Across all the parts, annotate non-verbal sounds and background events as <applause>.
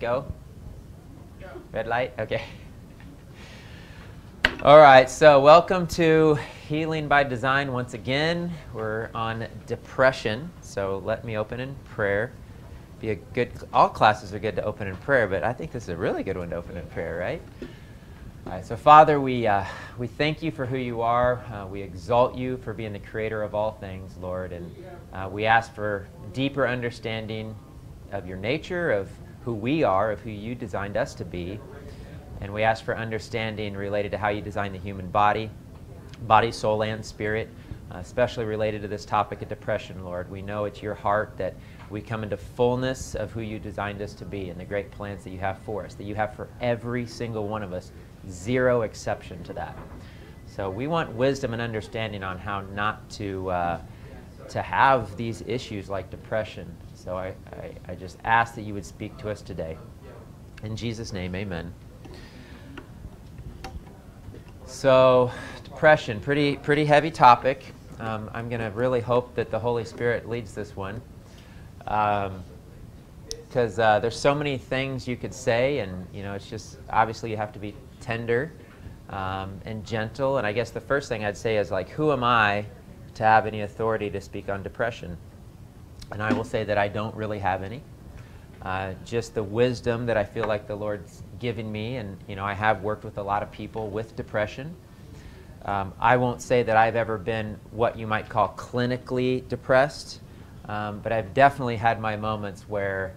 Go. Red light? Okay. <laughs> All right, so welcome to Healing by Design once again. We're on depression, so let me open in prayer. Be a good all classes are good to open in prayer, but I think this is a really good one to open in prayer, right? All right, so Father, we, uh, we thank you for who you are. Uh, we exalt you for being the creator of all things, Lord, and uh, we ask for deeper understanding of your nature, of who we are, of who you designed us to be. And we ask for understanding related to how you designed the human body, body, soul, and spirit, uh, especially related to this topic of depression, Lord. We know it's your heart that we come into fullness of who you designed us to be and the great plans that you have for us, that you have for every single one of us, zero exception to that. So we want wisdom and understanding on how not to, uh, to have these issues like depression. So I, I, I just ask that you would speak to us today. In Jesus' name, amen. So, depression, pretty, pretty heavy topic. Um, I'm going to really hope that the Holy Spirit leads this one. Because um, uh, there's so many things you could say, and you know, it's just obviously you have to be tender um, and gentle. And I guess the first thing I'd say is like, who am I to have any authority to speak on depression? And I will say that I don't really have any. Uh, just the wisdom that I feel like the Lord's given me, and you know, I have worked with a lot of people with depression. Um, I won't say that I've ever been what you might call clinically depressed, um, but I've definitely had my moments where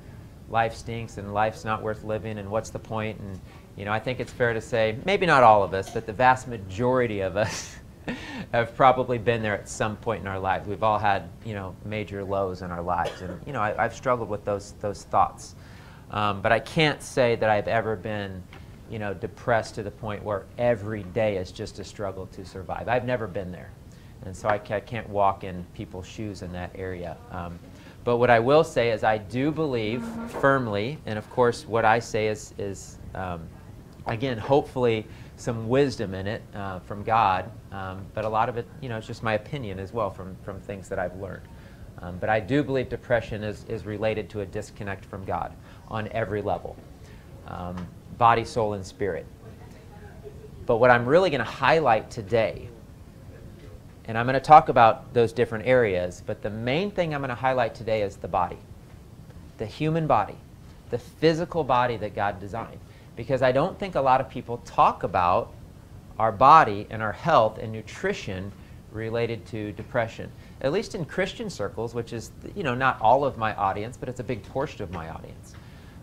life stinks and life's not worth living, and what's the point? And you know, I think it's fair to say, maybe not all of us, but the vast majority of us <laughs> <laughs> have probably been there at some point in our lives. We've all had, you know, major lows in our lives, and you know, I, have struggled with those those thoughts. Um, but I can't say that I've ever been, you know, depressed to the point where every day is just a struggle to survive. I've never been there, and so I, ca- I can't walk in people's shoes in that area. Um, but what I will say is I do believe firmly, and of course, what I say is is um, again, hopefully some wisdom in it uh, from God, um, but a lot of it, you know, it's just my opinion as well from, from things that I've learned. Um, but I do believe depression is, is related to a disconnect from God on every level um, body, soul, and spirit. But what I'm really going to highlight today, and I'm going to talk about those different areas, but the main thing I'm going to highlight today is the body, the human body, the physical body that God designed because I don't think a lot of people talk about our body and our health and nutrition related to depression. At least in Christian circles, which is, you know, not all of my audience, but it's a big portion of my audience.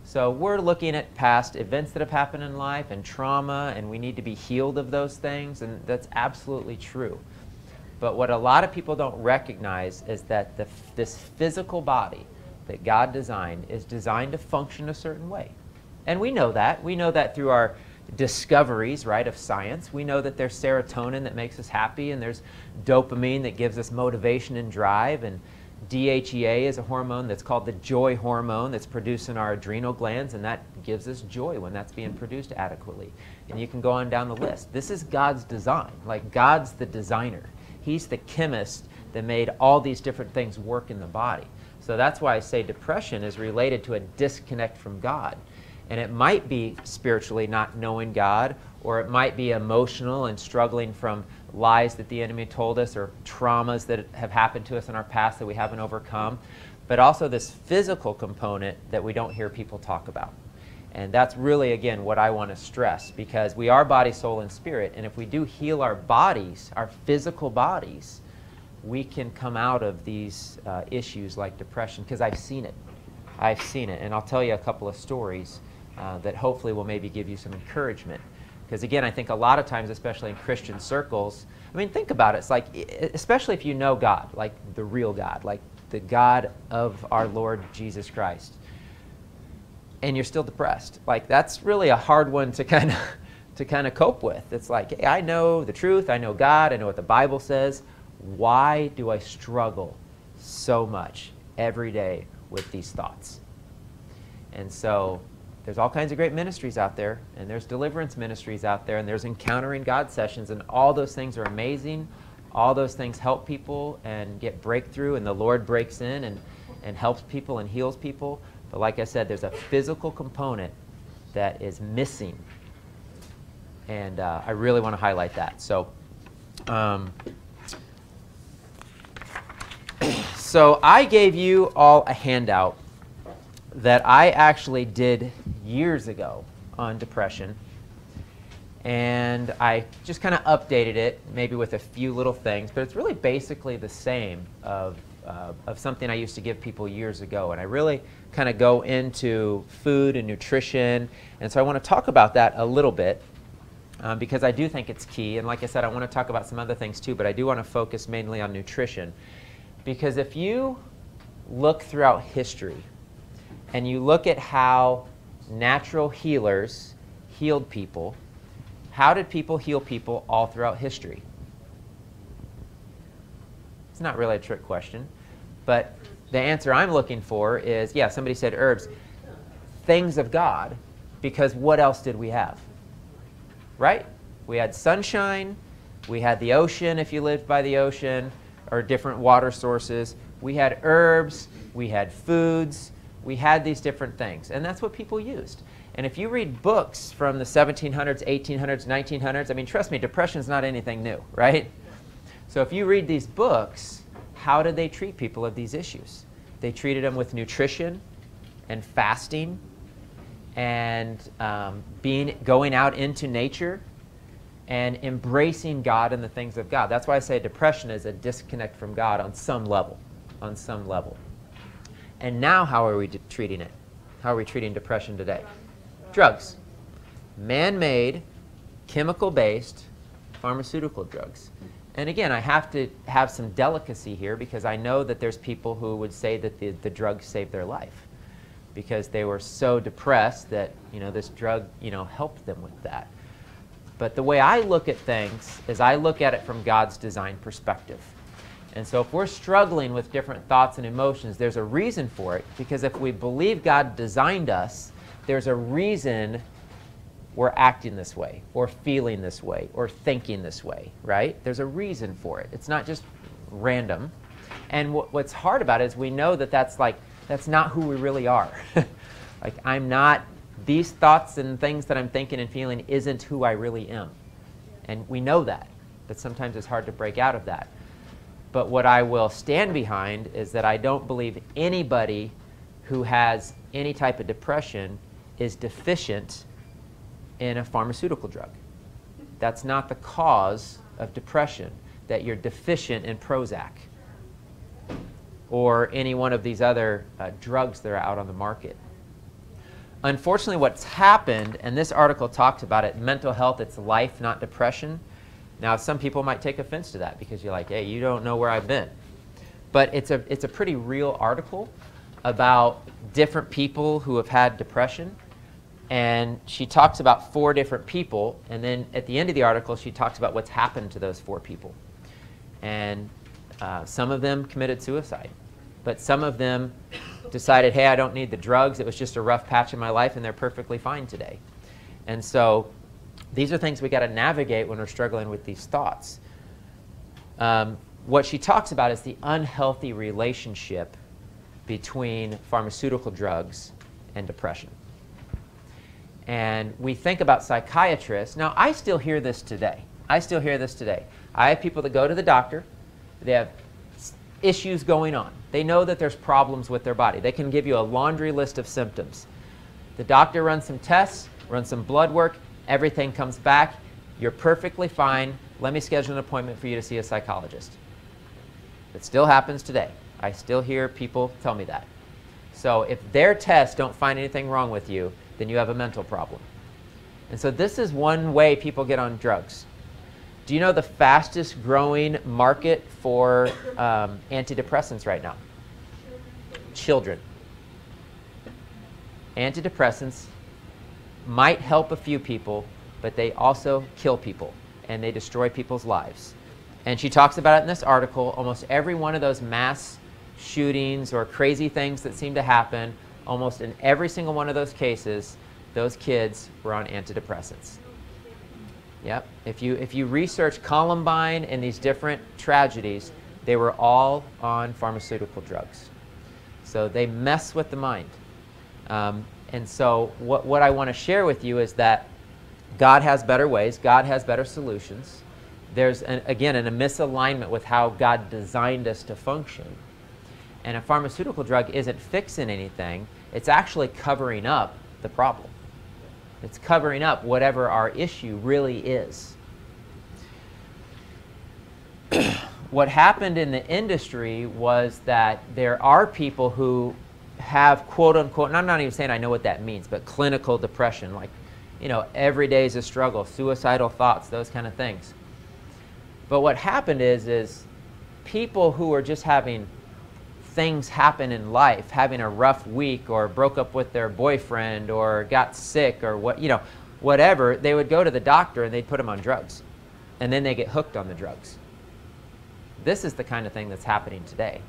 So we're looking at past events that have happened in life and trauma, and we need to be healed of those things, and that's absolutely true. But what a lot of people don't recognize is that the, this physical body that God designed is designed to function a certain way. And we know that. We know that through our discoveries, right, of science. We know that there's serotonin that makes us happy, and there's dopamine that gives us motivation and drive, and DHEA is a hormone that's called the joy hormone that's produced in our adrenal glands, and that gives us joy when that's being produced adequately. And you can go on down the list. This is God's design. Like, God's the designer, He's the chemist that made all these different things work in the body. So that's why I say depression is related to a disconnect from God. And it might be spiritually not knowing God, or it might be emotional and struggling from lies that the enemy told us or traumas that have happened to us in our past that we haven't overcome. But also this physical component that we don't hear people talk about. And that's really, again, what I want to stress because we are body, soul, and spirit. And if we do heal our bodies, our physical bodies, we can come out of these uh, issues like depression because I've seen it. I've seen it. And I'll tell you a couple of stories uh, that hopefully will maybe give you some encouragement. Because again, I think a lot of times, especially in Christian circles, I mean, think about it. It's like, especially if you know God, like the real God, like the God of our Lord Jesus Christ, and you're still depressed. Like that's really a hard one to <laughs> kind of to kind of cope with. It's like, hey, I know the truth, I know God, I know what the Bible says. Why do I struggle so much every day with these thoughts? And so there's all kinds of great ministries out there, and there's deliverance ministries out there, and there's encountering God sessions, and all those things are amazing. All those things help people and get breakthrough, and the Lord breaks in and, and helps people and heals people. But like I said, there's a physical component that is missing. And uh, I really want to highlight that. So, um, <clears throat> so I gave you all a handout that I actually did years ago on depression. And I just kind of updated it, maybe with a few little things, but it's really basically the same of, uh, of something I used to give people years ago. And I really kind of go into food and nutrition. And so I want to talk about that a little bit um, because I do think it's key. And like I said, I want to talk about some other things too, but I do want to focus mainly on nutrition. Because if you look throughout history and you look at how natural healers healed people, how did people heal people all throughout history? It's not really a trick question, but the answer I'm looking for is yeah, somebody said herbs, things of God, because what else did we have? Right? We had sunshine, we had the ocean if you lived by the ocean, or different water sources. We had herbs, we had foods, we had these different things. And that's what people used. And if you read books from the 1700s, 1800s, 1900s, I mean, trust me, depression is not anything new, right? So if you read these books, how did they treat people of these issues? They treated them with nutrition and fasting and um, being, going out into nature and embracing God and the things of God. That's why I say depression is a disconnect from God on some level, on some level. And now how are we treating it? How are we treating depression today? Drugs. Man-made, chemical-based pharmaceutical drugs. And again, I have to have some delicacy here because I know that there's people who would say that the, the drug saved their life because they were so depressed that you know this drug you know helped them with that. But the way I look at things is I look at it from God's design perspective. And so if we're struggling with different thoughts and emotions, there's a reason for it because if we believe God designed us, there's a reason we're acting this way or feeling this way or thinking this way, right? There's a reason for it. It's not just random. And what's hard about it is we know that that's like, that's not who we really are. <laughs> like, I'm not these thoughts and things that I'm thinking and feeling isn't who I really am. And we know that, but sometimes it's hard to break out of that. But what I will stand behind is that I don't believe anybody who has any type of depression is deficient in a pharmaceutical drug. That's not the cause of depression, that you're deficient in Prozac or any one of these other uh, drugs that are out on the market. Unfortunately, what's happened, and this article talks about it, mental health, it's life, not depression. Now, some people might take offense to that because you're like, hey, you don't know where I've been. But it's a, it's a pretty real article about different people who have had depression. And she talks about four different people. And then at the end of the article, she talks about what's happened to those four people. And uh, some of them committed suicide. But some of them decided, hey, I don't need the drugs. It was just a rough patch in my life, and they're perfectly fine today. And so these are things we got to navigate when we're struggling with these thoughts. Um, what she talks about is the unhealthy relationship between pharmaceutical drugs and depression. And we think about psychiatrists. Now, I still hear this today. I still hear this today. I have people that go to the doctor, they have issues going on. They know that there's problems with their body. They can give you a laundry list of symptoms. The doctor runs some tests, runs some blood work, everything comes back. You're perfectly fine. Let me schedule an appointment for you to see a psychologist. It still happens today. I still hear people tell me that. So if their tests don't find anything wrong with you, then you have a mental problem. And so this is one way people get on drugs. Do you know the fastest growing market for um, antidepressants right now? Children. Antidepressants might help a few people, but they also kill people and they destroy people's lives. And she talks about it in this article. Almost every one of those mass shootings or crazy things that seem to happen, almost in every single one of those cases, those kids were on antidepressants. Yep. If you, if you research Columbine and these different tragedies, they were all on pharmaceutical drugs. So they mess with the mind. Um, and so, what, what I want to share with you is that God has better ways, God has better solutions. There's, an, again, an, a misalignment with how God designed us to function. And a pharmaceutical drug isn't fixing anything, it's actually covering up the problem. It's covering up whatever our issue really is. <clears throat> what happened in the industry was that there are people who have quote unquote, and I'm not even saying I know what that means, but clinical depression, like, you know, every day is a struggle, suicidal thoughts, those kind of things. But what happened is, is people who are just having things happen in life, having a rough week or broke up with their boyfriend or got sick or what, you know, whatever, they would go to the doctor and they'd put them on drugs. And then they get hooked on the drugs. This is the kind of thing that's happening today.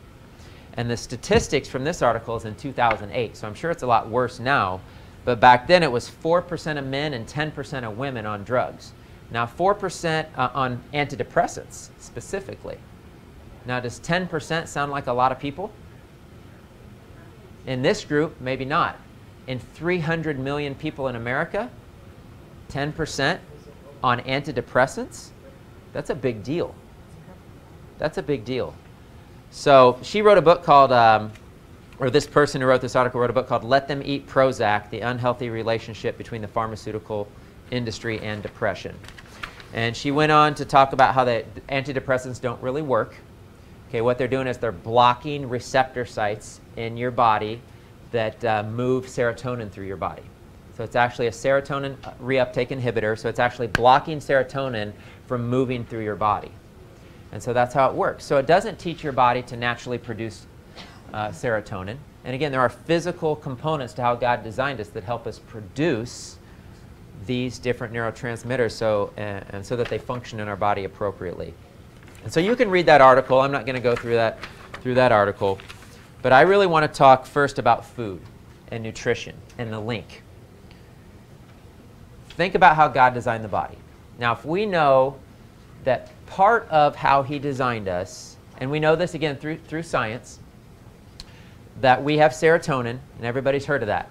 And the statistics from this article is in 2008, so I'm sure it's a lot worse now. But back then it was 4% of men and 10% of women on drugs. Now 4% uh, on antidepressants specifically. Now does 10% sound like a lot of people? In this group, maybe not. In 300 million people in America, 10% on antidepressants, that's a big deal. That's a big deal. So she wrote a book called, um, or this person who wrote this article wrote a book called Let Them Eat Prozac, The Unhealthy Relationship Between the Pharmaceutical Industry and Depression. And she went on to talk about how the antidepressants don't really work. Okay, what they're doing is they're blocking receptor sites in your body that uh, move serotonin through your body. So it's actually a serotonin reuptake inhibitor, so it's actually blocking serotonin from moving through your body. And so that's how it works. So it doesn't teach your body to naturally produce uh, serotonin. And again, there are physical components to how God designed us that help us produce these different neurotransmitters so, uh, and so that they function in our body appropriately. And so you can read that article. I'm not going to go through that, through that article. But I really want to talk first about food and nutrition and the link. Think about how God designed the body. Now, if we know that part of how he designed us, and we know this again through, through science, that we have serotonin, and everybody's heard of that,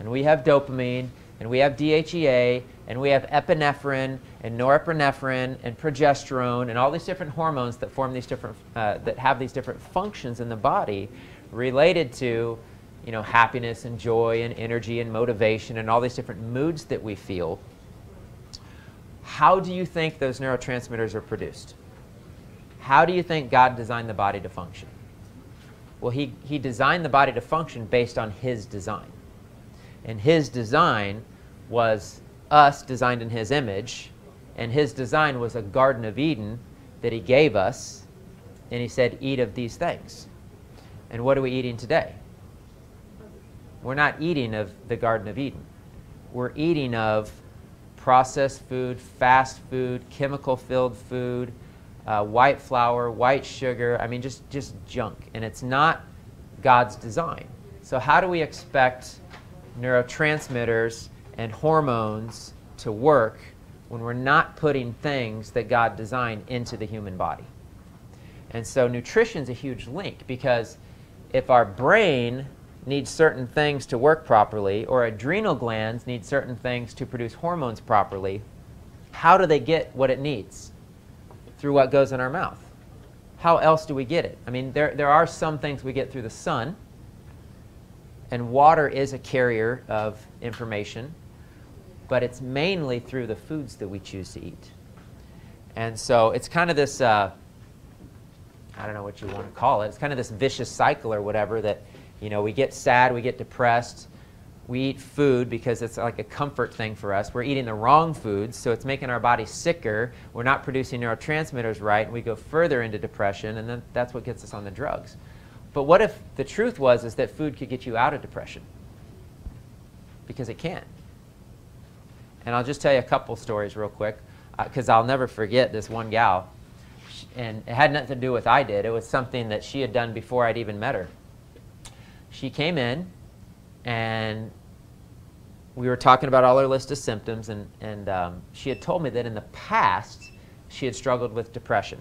and we have dopamine, and we have DHEA, and we have epinephrine, and norepinephrine, and progesterone, and all these different hormones that form these different, uh, that have these different functions in the body related to, you know, happiness and joy and energy and motivation and all these different moods that we feel how do you think those neurotransmitters are produced? How do you think God designed the body to function? Well, he, he designed the body to function based on His design. And His design was us designed in His image, and His design was a Garden of Eden that He gave us, and He said, Eat of these things. And what are we eating today? We're not eating of the Garden of Eden. We're eating of processed food, fast food, chemical filled food, uh, white flour, white sugar. I mean, just, just junk. And it's not God's design. So, how do we expect neurotransmitters and hormones to work when we're not putting things that God designed into the human body? And so, nutrition is a huge link because if our brain needs certain things to work properly, or adrenal glands need certain things to produce hormones properly, how do they get what it needs? Through what goes in our mouth. How else do we get it? I mean, there, there are some things we get through the sun, and water is a carrier of information, but it's mainly through the foods that we choose to eat. And so it's kind of this, uh, I don't know what you want to call it, it's kind of this vicious cycle or whatever that you know, we get sad, we get depressed, we eat food because it's like a comfort thing for us. We're eating the wrong foods, so it's making our body sicker. We're not producing neurotransmitters right, and we go further into depression, and then that's what gets us on the drugs. But what if the truth was is that food could get you out of depression? Because it can. And I'll just tell you a couple stories real quick, because uh, I'll never forget this one gal. And it had nothing to do with I did. It was something that she had done before I'd even met her she came in and we were talking about all her list of symptoms, and, and um, she had told me that in the past she had struggled with depression.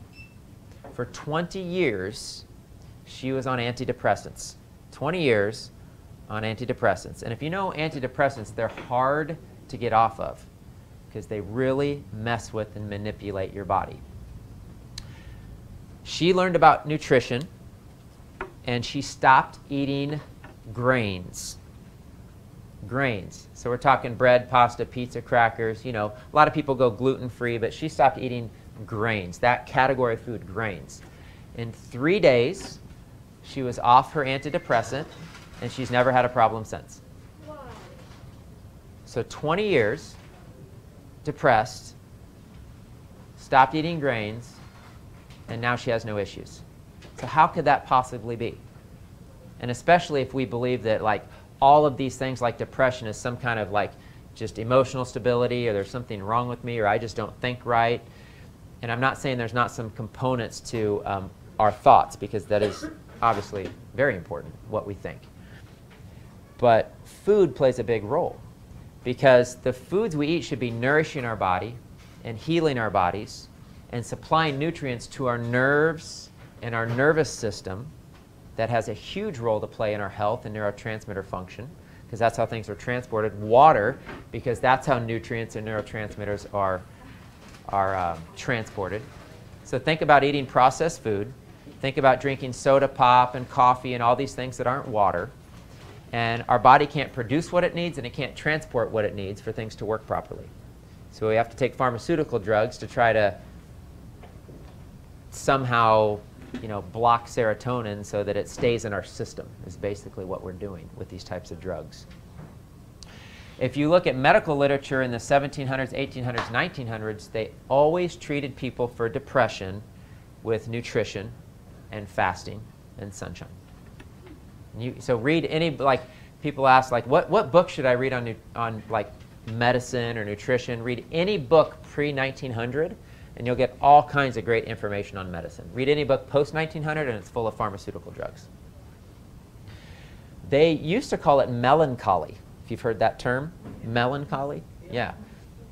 For 20 years, she was on antidepressants. 20 years on antidepressants. And if you know antidepressants, they're hard to get off of because they really mess with and manipulate your body. She learned about nutrition and she stopped eating grains. Grains. So we're talking bread, pasta, pizza, crackers. You know, a lot of people go gluten free, but she stopped eating grains, that category of food, grains. In three days, she was off her antidepressant, and she's never had a problem since. So 20 years, depressed, stopped eating grains, and now she has no issues. So how could that possibly be? And especially if we believe that like all of these things like depression is some kind of like just emotional stability or there's something wrong with me or I just don't think right. And I'm not saying there's not some components to um, our thoughts because that is obviously very important, what we think. But food plays a big role because the foods we eat should be nourishing our body and healing our bodies and supplying nutrients to our nerves and our nervous system that has a huge role to play in our health and neurotransmitter function because that's how things are transported. Water, because that's how nutrients and neurotransmitters are, are uh, transported. So think about eating processed food. Think about drinking soda pop and coffee and all these things that aren't water. And our body can't produce what it needs and it can't transport what it needs for things to work properly. So we have to take pharmaceutical drugs to try to somehow you know, block serotonin so that it stays in our system is basically what we're doing with these types of drugs. If you look at medical literature in the 1700s, 1800s, 1900s, they always treated people for depression with nutrition and fasting and sunshine. You, so read any, like, people ask, like, what, what book should I read on, on, like, medicine or nutrition? Read any book pre-1900 and you'll get all kinds of great information on medicine. Read any book post 1900, and it's full of pharmaceutical drugs. They used to call it melancholy, if you've heard that term. Melancholy? Yeah.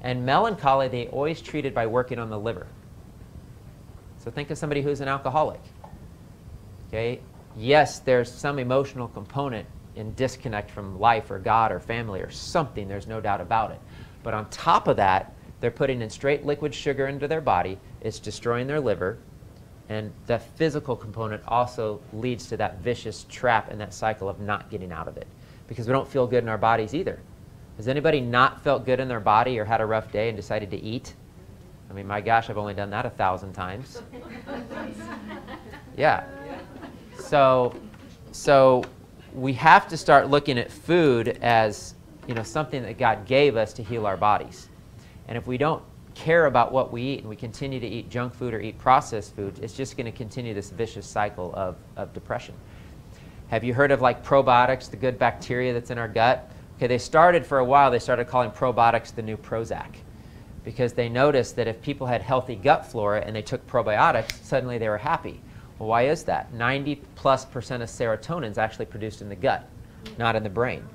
And melancholy, they always treated by working on the liver. So think of somebody who's an alcoholic. Okay? Yes, there's some emotional component in disconnect from life or God or family or something, there's no doubt about it. But on top of that, they're putting in straight liquid sugar into their body. It's destroying their liver. And the physical component also leads to that vicious trap and that cycle of not getting out of it. Because we don't feel good in our bodies either. Has anybody not felt good in their body or had a rough day and decided to eat? I mean, my gosh, I've only done that a thousand times. yeah. So, so we have to start looking at food as you know something that God gave us to heal our bodies. And if we don't care about what we eat and we continue to eat junk food or eat processed food, it's just going to continue this vicious cycle of, of depression. Have you heard of like probiotics, the good bacteria that's in our gut? Okay, they started for a while, they started calling probiotics the new Prozac because they noticed that if people had healthy gut flora and they took probiotics, suddenly they were happy. Well, why is that? 90 plus percent of serotonin is actually produced in the gut, not in the brain.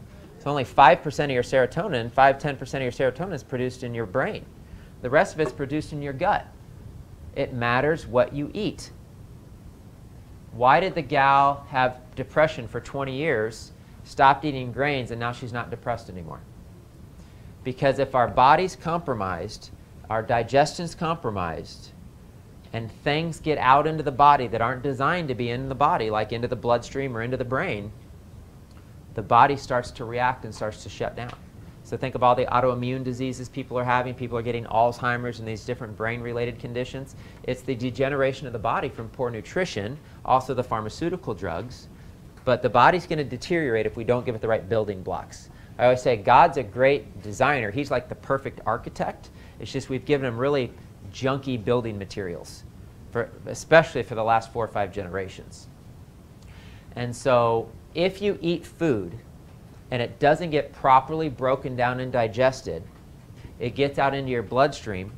So only 5% of your serotonin, 5 10% of your serotonin is produced in your brain. The rest of it's produced in your gut. It matters what you eat. Why did the gal have depression for 20 years, stopped eating grains, and now she's not depressed anymore? Because if our body's compromised, our digestion's compromised, and things get out into the body that aren't designed to be in the body, like into the bloodstream or into the brain, the body starts to react and starts to shut down. So think of all the autoimmune diseases people are having. People are getting Alzheimer's and these different brain-related conditions. It's the degeneration of the body from poor nutrition, also the pharmaceutical drugs. But the body's going to deteriorate if we don't give it the right building blocks. I always say God's a great designer. He's like the perfect architect. It's just we've given him really junky building materials, for, especially for the last four or five generations. And so if you eat food and it doesn't get properly broken down and digested, it gets out into your bloodstream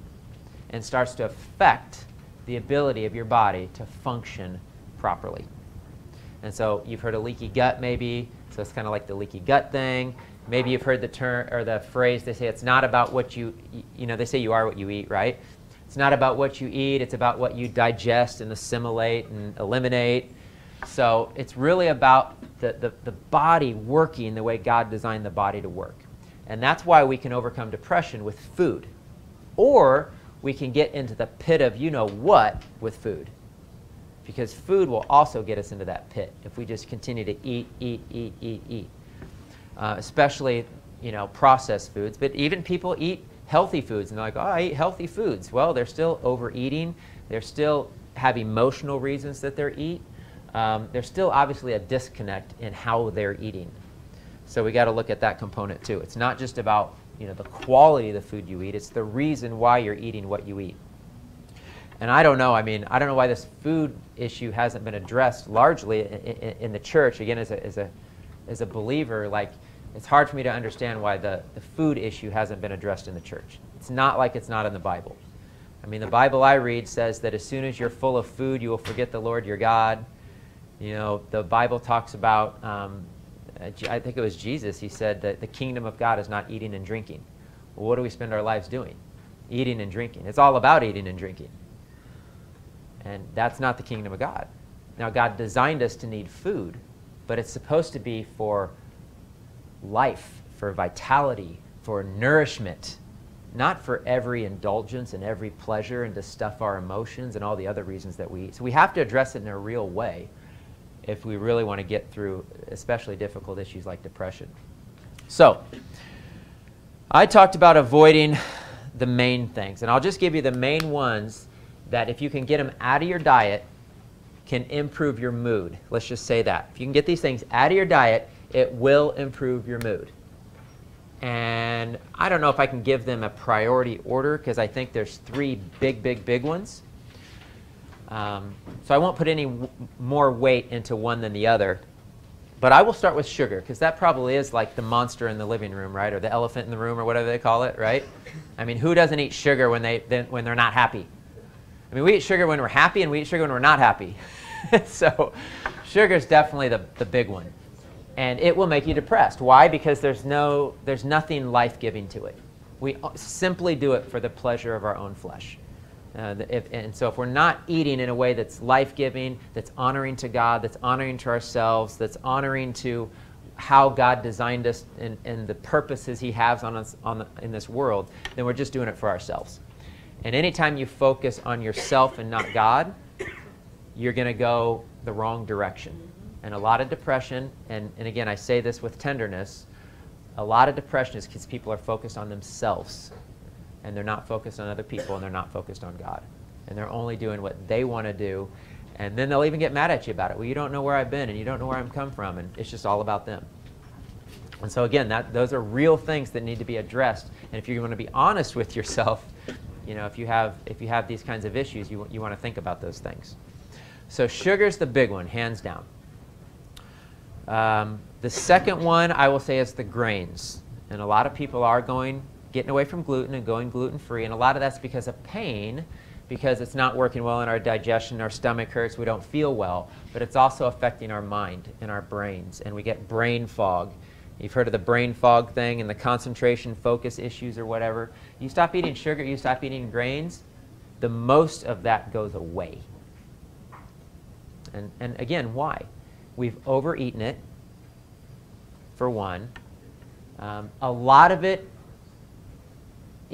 and starts to affect the ability of your body to function properly. And so you've heard a leaky gut maybe, so it's kind of like the leaky gut thing. Maybe you've heard the term or the phrase they say it's not about what you you know, they say you are what you eat, right? It's not about what you eat, it's about what you digest and assimilate and eliminate. So it's really about the, the, the body working the way God designed the body to work. And that's why we can overcome depression with food. Or we can get into the pit of you know what with food. Because food will also get us into that pit if we just continue to eat, eat, eat, eat, eat. Uh, especially, you know, processed foods. But even people eat healthy foods and they're like, oh, I eat healthy foods. Well, they're still overeating. They're still have emotional reasons that they're eat. Um, there's still obviously a disconnect in how they're eating. So we got to look at that component too. It's not just about you know the quality of the food you eat; it's the reason why you're eating what you eat. And I don't know. I mean, I don't know why this food issue hasn't been addressed largely in, in, in the church. Again, as a, as a as a believer, like it's hard for me to understand why the, the food issue hasn't been addressed in the church. It's not like it's not in the Bible. I mean, the Bible I read says that as soon as you're full of food, you will forget the Lord your God. You know, the Bible talks about, um, I think it was Jesus, he said that the kingdom of God is not eating and drinking. Well, what do we spend our lives doing? Eating and drinking. It's all about eating and drinking. And that's not the kingdom of God. Now, God designed us to need food, but it's supposed to be for life, for vitality, for nourishment, not for every indulgence and every pleasure and to stuff our emotions and all the other reasons that we eat. So we have to address it in a real way if we really want to get through especially difficult issues like depression. So, I talked about avoiding the main things, and I'll just give you the main ones that if you can get them out of your diet, can improve your mood. Let's just say that. If you can get these things out of your diet, it will improve your mood. And I don't know if I can give them a priority order because I think there's three big, big, big ones. Um, so I won't put any more weight into one than the other. But I will start with sugar because that probably is like the monster in the living room, right? Or the elephant in the room or whatever they call it, right? I mean, who doesn't eat sugar when, they, when they're not happy? I mean, we eat sugar when we're happy and we eat sugar when we're not happy. <laughs> so sugar is definitely the, the big one. And it will make you depressed. Why? Because there's, no, there's nothing life-giving to it. We simply do it for the pleasure of our own flesh. Uh, if, and so if we're not eating in a way that's life-giving, that's honoring to God, that's honoring to ourselves, that's honoring to how God designed us and, and the purposes he has on us on the, in this world, then we're just doing it for ourselves. And anytime you focus on yourself and not God, you're going to go the wrong direction. And a lot of depression, and, and again, I say this with tenderness, a lot of depression is because people are focused on themselves and they're not focused on other people and they're not focused on God. And they're only doing what they want to do. And then they'll even get mad at you about it. Well, you don't know where I've been and you don't know where I'm come from. And it's just all about them. And so again, that, those are real things that need to be addressed. And if you want to be honest with yourself, <laughs> you know, if you have, if you have these kinds of issues, you, you want to think about those things. So sugar's the big one, hands down. Um, the second one I will say is the grains. And a lot of people are going getting away from gluten and going gluten free. And a lot of that's because of pain, because it's not working well in our digestion, our stomach hurts, we don't feel well. But it's also affecting our mind and our brains. And we get brain fog. You've heard of the brain fog thing and the concentration focus issues or whatever. You stop eating sugar, you stop eating grains, the most of that goes away. And, and again, why? We've overeaten it, for one. Um, a lot of it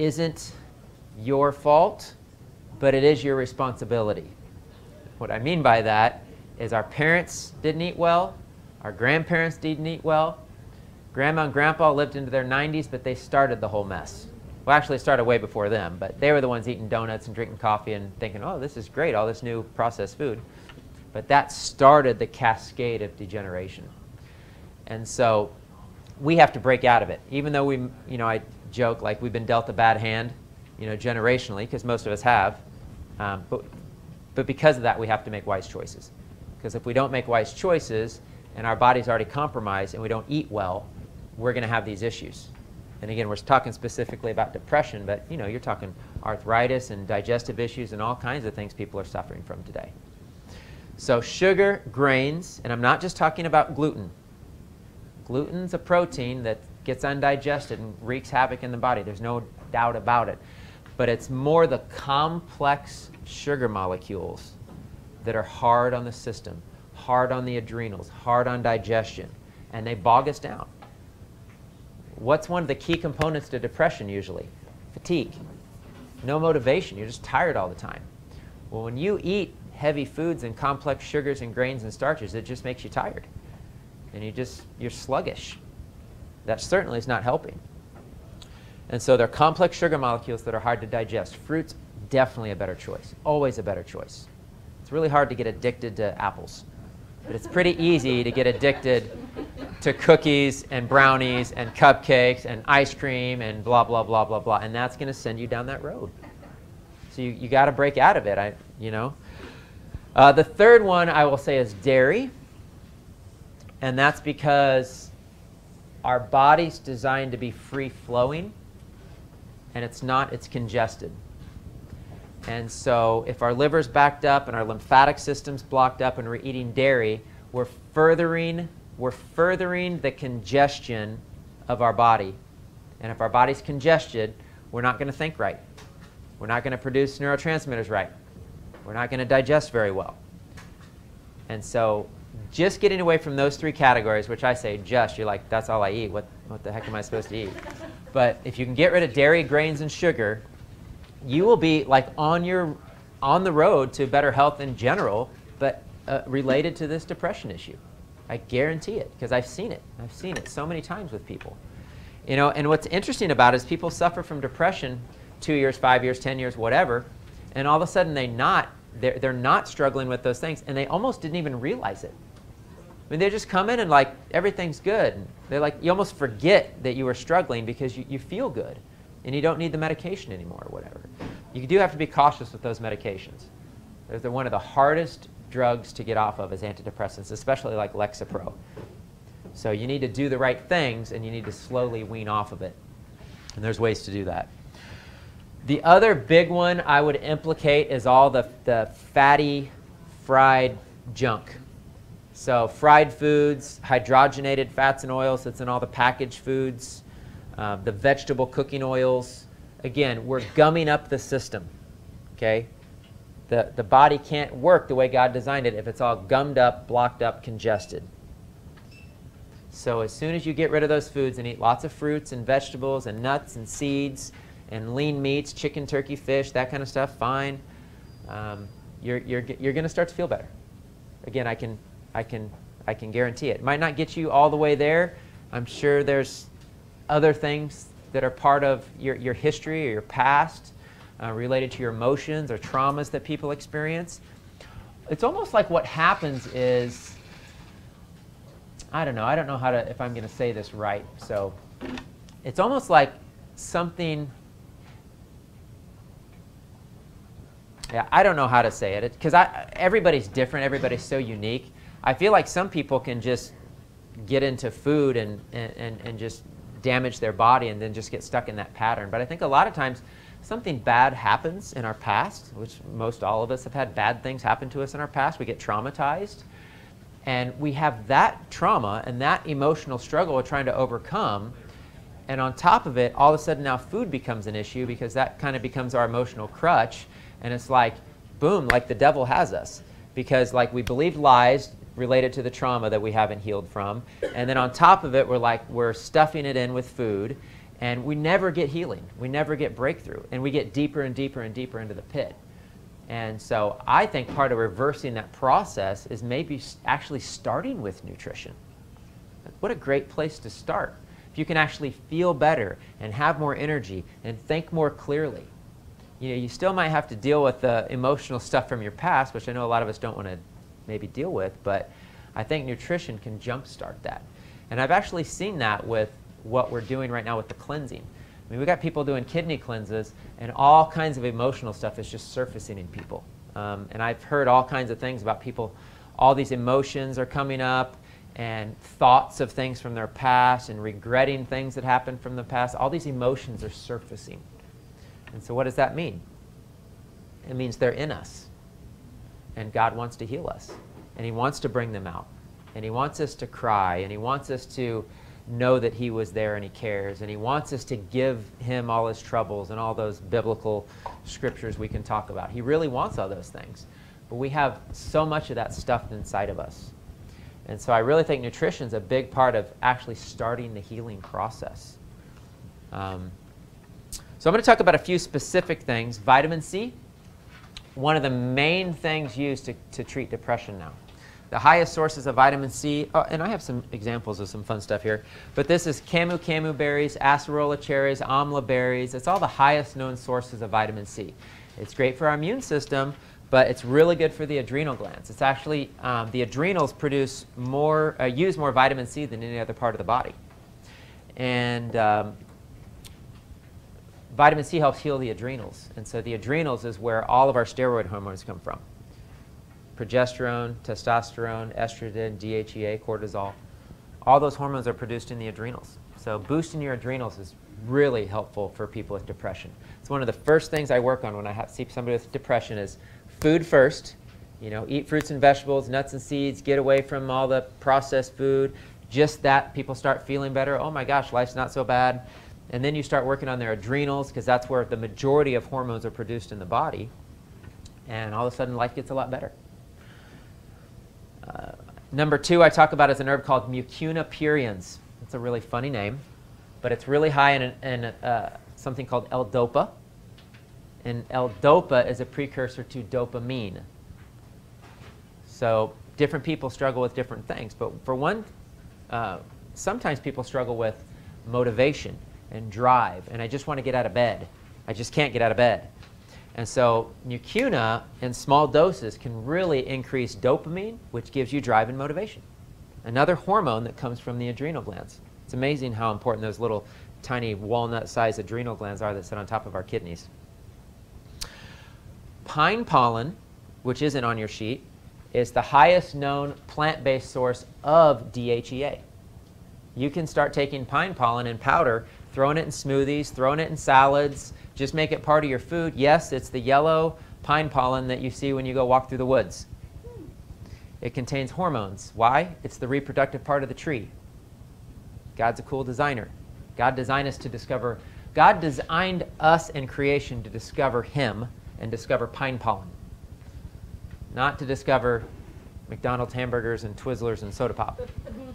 isn't your fault, but it is your responsibility. What I mean by that is our parents didn't eat well, our grandparents didn't eat well. Grandma and grandpa lived into their 90s, but they started the whole mess. Well, actually, started way before them, but they were the ones eating donuts and drinking coffee and thinking, oh, this is great, all this new processed food. But that started the cascade of degeneration. And so we have to break out of it. Even though we, you know, I joke like we've been dealt a bad hand, you know, generationally, because most of us have. Um, but, but because of that, we have to make wise choices. Because if we don't make wise choices and our body's already compromised and we don't eat well, we're going to have these issues. And again, we're talking specifically about depression, but you know, you're talking arthritis and digestive issues and all kinds of things people are suffering from today. So sugar, grains, and I'm not just talking about gluten. Gluten's a protein that gets undigested and wreaks havoc in the body. There's no doubt about it. But it's more the complex sugar molecules that are hard on the system, hard on the adrenals, hard on digestion, and they bog us down. What's one of the key components to depression usually? Fatigue. No motivation. You're just tired all the time. Well, when you eat heavy foods and complex sugars and grains and starches, it just makes you tired. And you just, you're sluggish. That certainly is not helping. And so they're complex sugar molecules that are hard to digest. Fruit's definitely a better choice, always a better choice. It's really hard to get addicted to apples, but it's pretty easy to get addicted to cookies and brownies and cupcakes and ice cream and blah, blah, blah, blah, blah. And that's going to send you down that road. So you, you got to break out of it, I, you know. Uh, the third one I will say is dairy. And that's because our body's designed to be free flowing and it's not, it's congested. And so if our liver's backed up and our lymphatic system's blocked up and we're eating dairy, we're furthering, we're furthering the congestion of our body. And if our body's congested, we're not going to think right. We're not going to produce neurotransmitters right. We're not going to digest very well. And so just getting away from those three categories, which I say just, you're like, that's all I eat. What, what the heck am I supposed to eat? <laughs> But if you can get rid of dairy, grains, and sugar, you will be like on your on the road to better health in general, but uh, related to this depression issue. I guarantee it because I've seen it. I've seen it so many times with people. You know, and what's interesting about it is people suffer from depression two years, five years, ten years, whatever, and all of a sudden they not they're, they're not struggling with those things, and they almost didn't even realize it. I mean, they just come in and like everything's good. They're like you almost forget that you were struggling because you, you feel good and you don't need the medication anymore or whatever. You do have to be cautious with those medications. They're one of the hardest drugs to get off of as antidepressants, especially like Lexapro. So you need to do the right things and you need to slowly wean off of it. And there's ways to do that. The other big one I would implicate is all the, the fatty, fried junk. So fried foods, hydrogenated fats and oils that's in all the packaged foods, uh, the vegetable cooking oils. Again, we're gumming up the system, okay? The, the body can't work the way God designed it if it's all gummed up, blocked up, congested. So as soon as you get rid of those foods and eat lots of fruits and vegetables and nuts and seeds and lean meats, chicken, turkey, fish, that kind of stuff, fine. Um, you're you're, you're going to start to feel better. Again, I can, I, can, I can guarantee it. Might not get you all the way there. I'm sure there's other things that are part of your, your history or your past uh, related to your emotions or traumas that people experience. It's almost like what happens is, I don't know, I don't know how to, if I'm going to say this right. So it's almost like something, yeah, I don't know how to say it because everybody's different, everybody's so unique. I feel like some people can just get into food and, and, and just damage their body and then just get stuck in that pattern. But I think a lot of times something bad happens in our past, which most all of us have had bad things happen to us in our past. We get traumatized. And we have that trauma and that emotional struggle we're trying to overcome. And on top of it, all of a sudden now food becomes an issue because that kind of becomes our emotional crutch. And it's like, boom, like the devil has us. Because like we believed lies, related to the trauma that we haven't healed from. And then on top of it, we're like, we're stuffing it in with food. And we never get healing. We never get breakthrough. And we get deeper and deeper and deeper into the pit. And so I think part of reversing that process is maybe actually starting with nutrition. What a great place to start. If you can actually feel better and have more energy and think more clearly. You know, you still might have to deal with the emotional stuff from your past, which I know a lot of us don't want to maybe deal with, but I think nutrition can jumpstart that. And I've actually seen that with what we're doing right now with the cleansing. I mean, we've got people doing kidney cleanses, and all kinds of emotional stuff is just surfacing in people. Um, and I've heard all kinds of things about people, all these emotions are coming up, and thoughts of things from their past, and regretting things that happened from the past. All these emotions are surfacing. And so, what does that mean? It means they're in us and God wants to heal us. And He wants to bring them out. And He wants us to cry. And He wants us to know that He was there and He cares. And He wants us to give Him all His troubles and all those biblical scriptures we can talk about. He really wants all those things. but we have so much of that stuffed inside of us. And so I really think nutrition is a big part of actually starting the healing process. Um, so I'm going to talk about a few specific things. Vitamin C, one of the main things used to, to treat depression now. The highest sources of vitamin C, oh, and I have some examples of some fun stuff here, but this is camu camu berries, acerola cherries, amla berries. It's all the highest known sources of vitamin C. It's great for our immune system, but it's really good for the adrenal glands. It's actually, um, the adrenals produce more, uh, use more vitamin C than any other part of the body. And um, vitamin C helps heal the adrenals. And so the adrenals is where all of our steroid hormones come from. Progesterone, testosterone, estrogen, DHEA, cortisol. All those hormones are produced in the adrenals. So boosting your adrenals is really helpful for people with depression. It's one of the first things I work on when I have, see somebody with depression is food first. You know, eat fruits and vegetables, nuts and seeds, get away from all the processed food. Just that, people start feeling better. Oh my gosh, life's not so bad. And then you start working on their adrenals because that's where the majority of hormones are produced in the body. And all of a sudden, life gets a lot better. Uh, number two, I talk about is an herb called Mucuna pruriens. It's a really funny name, but it's really high in, in uh, something called L-DOPA. And L-DOPA is a precursor to dopamine. So different people struggle with different things. But for one, uh, sometimes people struggle with motivation and drive. And I just want to get out of bed. I just can't get out of bed. And so mucuna in small doses can really increase dopamine, which gives you drive and motivation. Another hormone that comes from the adrenal glands. It's amazing how important those little tiny walnut-sized adrenal glands are that sit on top of our kidneys. Pine pollen, which isn't on your sheet, is the highest known plant-based source of DHEA. You can start taking pine pollen in powder, throwing it in smoothies, throwing it in salads, just make it part of your food. Yes, it's the yellow pine pollen that you see when you go walk through the woods. It contains hormones. Why? It's the reproductive part of the tree. God's a cool designer. God designed us to discover, God designed us in creation to discover Him and discover pine pollen, not to discover McDonald's hamburgers and Twizzlers and soda pop.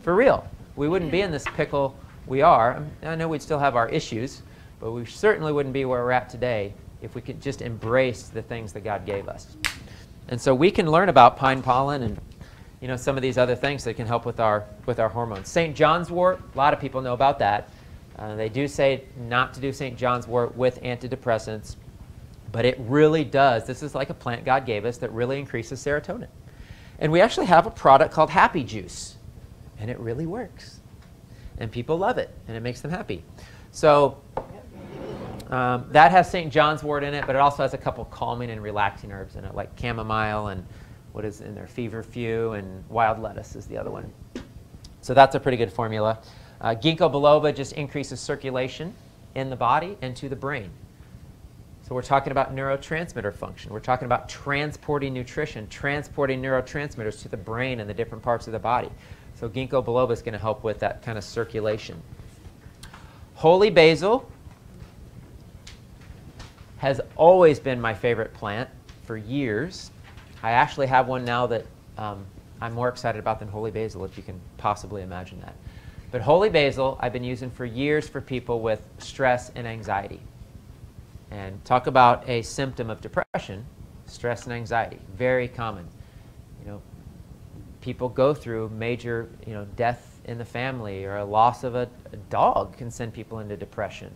For real. We wouldn't be in this pickle we are. I know we'd still have our issues, but we certainly wouldn't be where we're at today if we could just embrace the things that God gave us. And so we can learn about pine pollen and you know some of these other things that can help with our with our hormones. St. John's wort, a lot of people know about that. Uh, they do say not to do St. John's wort with antidepressants but it really does. This is like a plant God gave us that really increases serotonin. And we actually have a product called Happy Juice, and it really works. And people love it, and it makes them happy. So um, that has St. John's wort in it, but it also has a couple calming and relaxing herbs in it, like chamomile and what is in there, feverfew, and wild lettuce is the other one. So that's a pretty good formula. Uh, ginkgo biloba just increases circulation in the body and to the brain. So we're talking about neurotransmitter function. We're talking about transporting nutrition, transporting neurotransmitters to the brain and the different parts of the body. So ginkgo biloba is going to help with that kind of circulation. Holy basil has always been my favorite plant for years. I actually have one now that um, I'm more excited about than holy basil, if you can possibly imagine that. But holy basil I've been using for years for people with stress and anxiety. And talk about a symptom of depression, stress and anxiety, very common. People go through major, you know, death in the family or a loss of a, a dog can send people into depression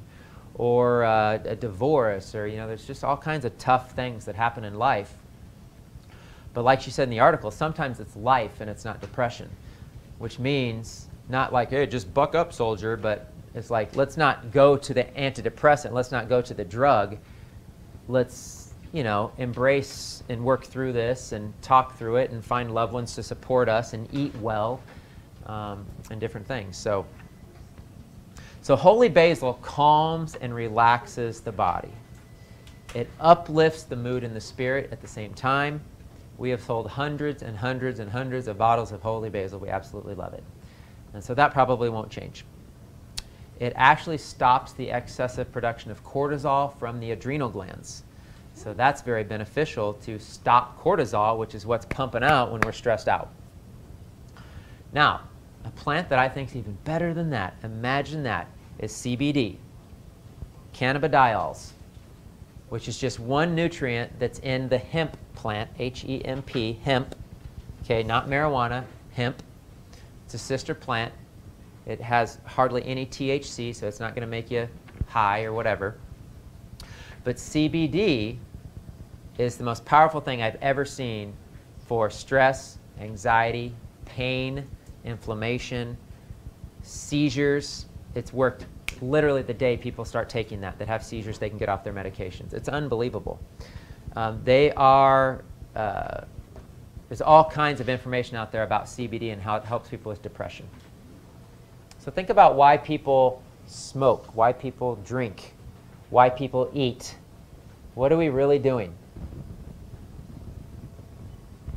or uh, a divorce or, you know, there's just all kinds of tough things that happen in life. But like she said in the article, sometimes it's life and it's not depression, which means not like, hey, just buck up, soldier, but it's like, let's not go to the antidepressant. Let's not go to the drug. Let's, you know, embrace and work through this and talk through it and find loved ones to support us and eat well um, and different things. So, so holy basil calms and relaxes the body. It uplifts the mood and the spirit at the same time. We have sold hundreds and hundreds and hundreds of bottles of holy basil. We absolutely love it. And so that probably won't change it actually stops the excessive production of cortisol from the adrenal glands. So that's very beneficial to stop cortisol, which is what's pumping out when we're stressed out. Now, a plant that I think is even better than that, imagine that, is CBD, cannabidiols, which is just one nutrient that's in the hemp plant, H E M P, hemp. Okay, not marijuana, hemp. It's a sister plant. It has hardly any THC, so it's not going to make you high or whatever. But CBD is the most powerful thing I've ever seen for stress, anxiety, pain, inflammation, seizures. It's worked literally the day people start taking that, that have seizures, they can get off their medications. It's unbelievable. Um, they are, uh, there's all kinds of information out there about CBD and how it helps people with depression. So think about why people smoke, why people drink, why people eat. What are we really doing?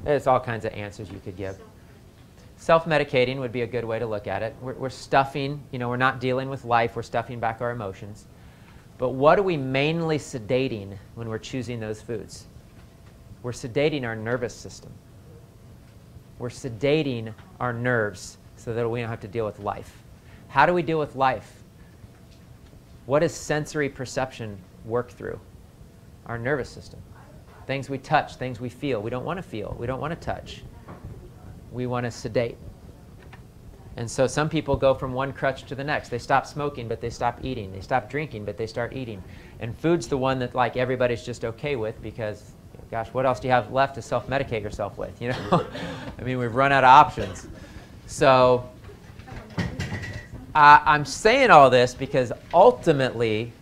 There's all kinds of answers you could give. Self-medicating would be a good way to look at it. We're, we're, stuffing, you know, we're not dealing with life, we're stuffing back our emotions. But what are we mainly sedating when we're choosing those foods? We're sedating our nervous system. We're sedating our nerves so that we don't have to deal with life. How do we deal with life? What does sensory perception work through? Our nervous system. Things we touch, things we feel. We don't want to feel, we don't want to touch we want to sedate. And so some people go from one crutch to the next. They stop smoking, but they stop eating. They stop drinking, but they start eating. And food's the one that like everybody's just okay with because, gosh, what else do you have left to self-medicate yourself with? You <laughs> know, I mean, we've run out of options. So uh, I'm saying all this because ultimately,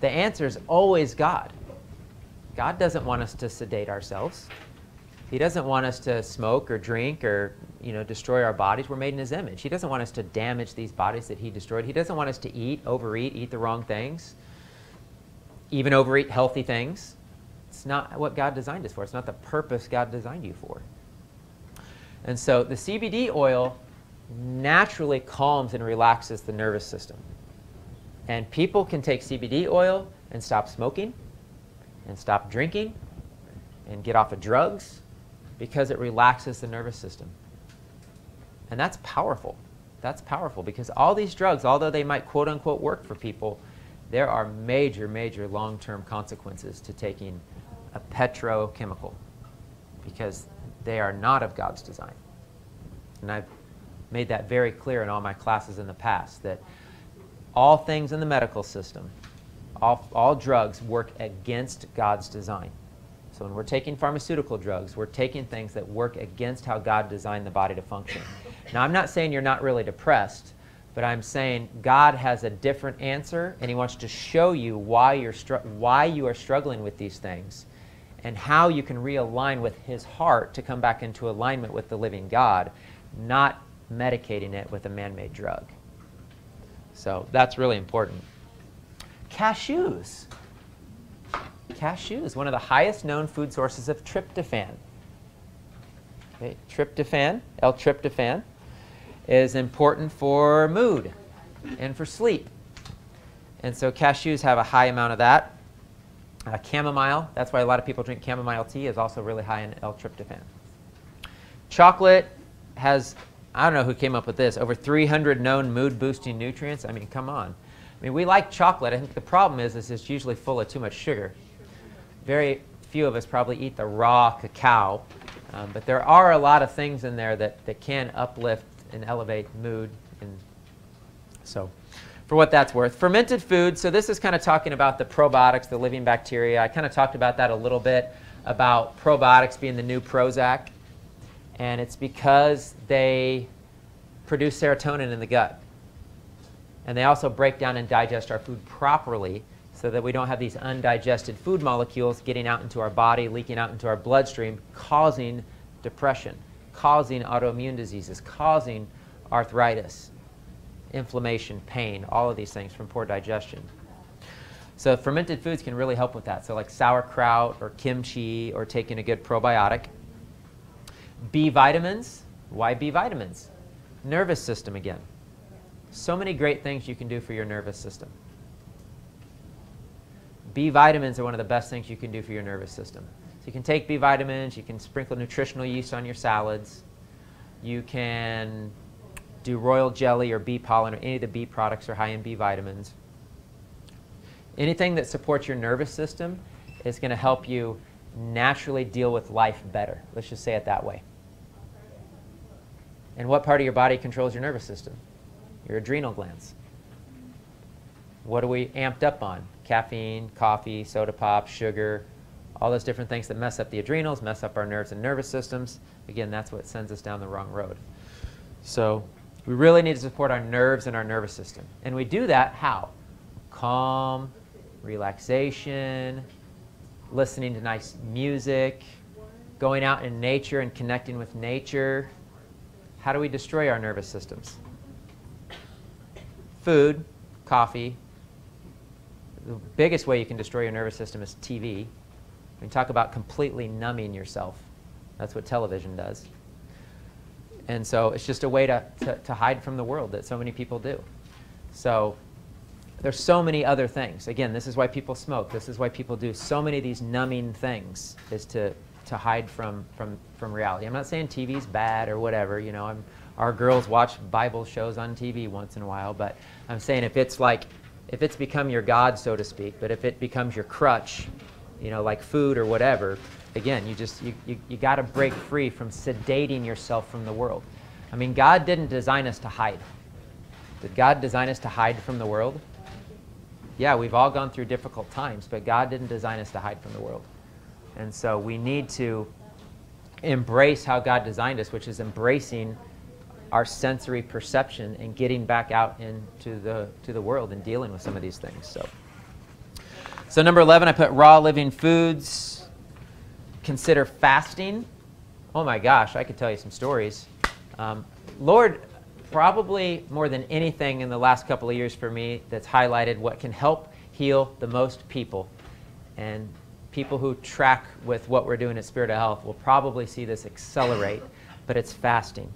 the answer is always God. God doesn't want us to sedate ourselves. He doesn't want us to smoke or drink or you know, destroy our bodies. We're made in his image. He doesn't want us to damage these bodies that he destroyed. He doesn't want us to eat, overeat, eat the wrong things, even overeat healthy things. It's not what God designed us for. It's not the purpose God designed you for. And so the CBD oil naturally calms and relaxes the nervous system. And people can take CBD oil and stop smoking and stop drinking and get off of drugs because it relaxes the nervous system. And that's powerful. That's powerful because all these drugs, although they might quote unquote work for people, there are major, major long term consequences to taking a petrochemical because they are not of God's design. And I've made that very clear in all my classes in the past that all things in the medical system, all, all drugs work against God's design. So when we're taking pharmaceutical drugs, we're taking things that work against how God designed the body to function. Now, I'm not saying you're not really depressed, but I'm saying God has a different answer, and He wants to show you why, you're why you are struggling with these things and how you can realign with His heart to come back into alignment with the living God, not medicating it with a man made drug. So that's really important. Cashews cashews, one of the highest known food sources of tryptophan. Okay, tryptophan, L-tryptophan, is important for mood and for sleep. And so cashews have a high amount of that. Uh, chamomile, that's why a lot of people drink chamomile tea, is also really high in L-tryptophan. Chocolate has, I don't know who came up with this, over 300 known mood-boosting nutrients. I mean, come on. I mean, we like chocolate. I think the problem is, is it's usually full of too much sugar very few of us probably eat the raw cacao, um, but there are a lot of things in there that, that can uplift and elevate mood. And so for what that's worth. Fermented food, so this is kind of talking about the probiotics, the living bacteria. I kind of talked about that a little bit, about probiotics being the new Prozac. And it's because they produce serotonin in the gut. And they also break down and digest our food properly so that we don't have these undigested food molecules getting out into our body, leaking out into our bloodstream, causing depression, causing autoimmune diseases, causing arthritis, inflammation, pain, all of these things from poor digestion. So fermented foods can really help with that. So like sauerkraut or kimchi or taking a good probiotic. B vitamins. Why B vitamins? Nervous system again. So many great things you can do for your nervous system. B vitamins are one of the best things you can do for your nervous system. So you can take B vitamins, you can sprinkle nutritional yeast on your salads, you can do royal jelly or bee pollen or any of the bee products are high in B vitamins. Anything that supports your nervous system is going to help you naturally deal with life better. Let's just say it that way. And what part of your body controls your nervous system? Your adrenal glands. What are we amped up on? Caffeine, coffee, soda pop, sugar, all those different things that mess up the adrenals, mess up our nerves and nervous systems. Again, that's what sends us down the wrong road. So we really need to support our nerves and our nervous system. And we do that how? Calm, relaxation, listening to nice music, going out in nature and connecting with nature. How do we destroy our nervous systems? Food, coffee. The biggest way you can destroy your nervous system is TV. We talk about completely numbing yourself. That's what television does. And so it's just a way to, to, to, hide from the world that so many people do. So there's so many other things. Again, this is why people smoke. This is why people do so many of these numbing things is to, to hide from, from, from reality. I'm not saying TV's bad or whatever. You know, I'm, our girls watch Bible shows on TV once in a while, but I'm saying if it's like, if it's become your God, so to speak, but if it becomes your crutch, you know, like food or whatever, again, you just, you, you, you got to break free from sedating yourself from the world. I mean, God didn't design us to hide. Did God design us to hide from the world? Yeah, we've all gone through difficult times, but God didn't design us to hide from the world. And so we need to embrace how God designed us, which is embracing our sensory perception and getting back out into the, to the world and dealing with some of these things. So, so number 11, I put raw living foods. Consider fasting. Oh my gosh, I could tell you some stories. Um, Lord, probably more than anything in the last couple of years for me, that's highlighted what can help heal the most people. And people who track with what we're doing at Spirit of Health will probably see this accelerate, but it's fasting.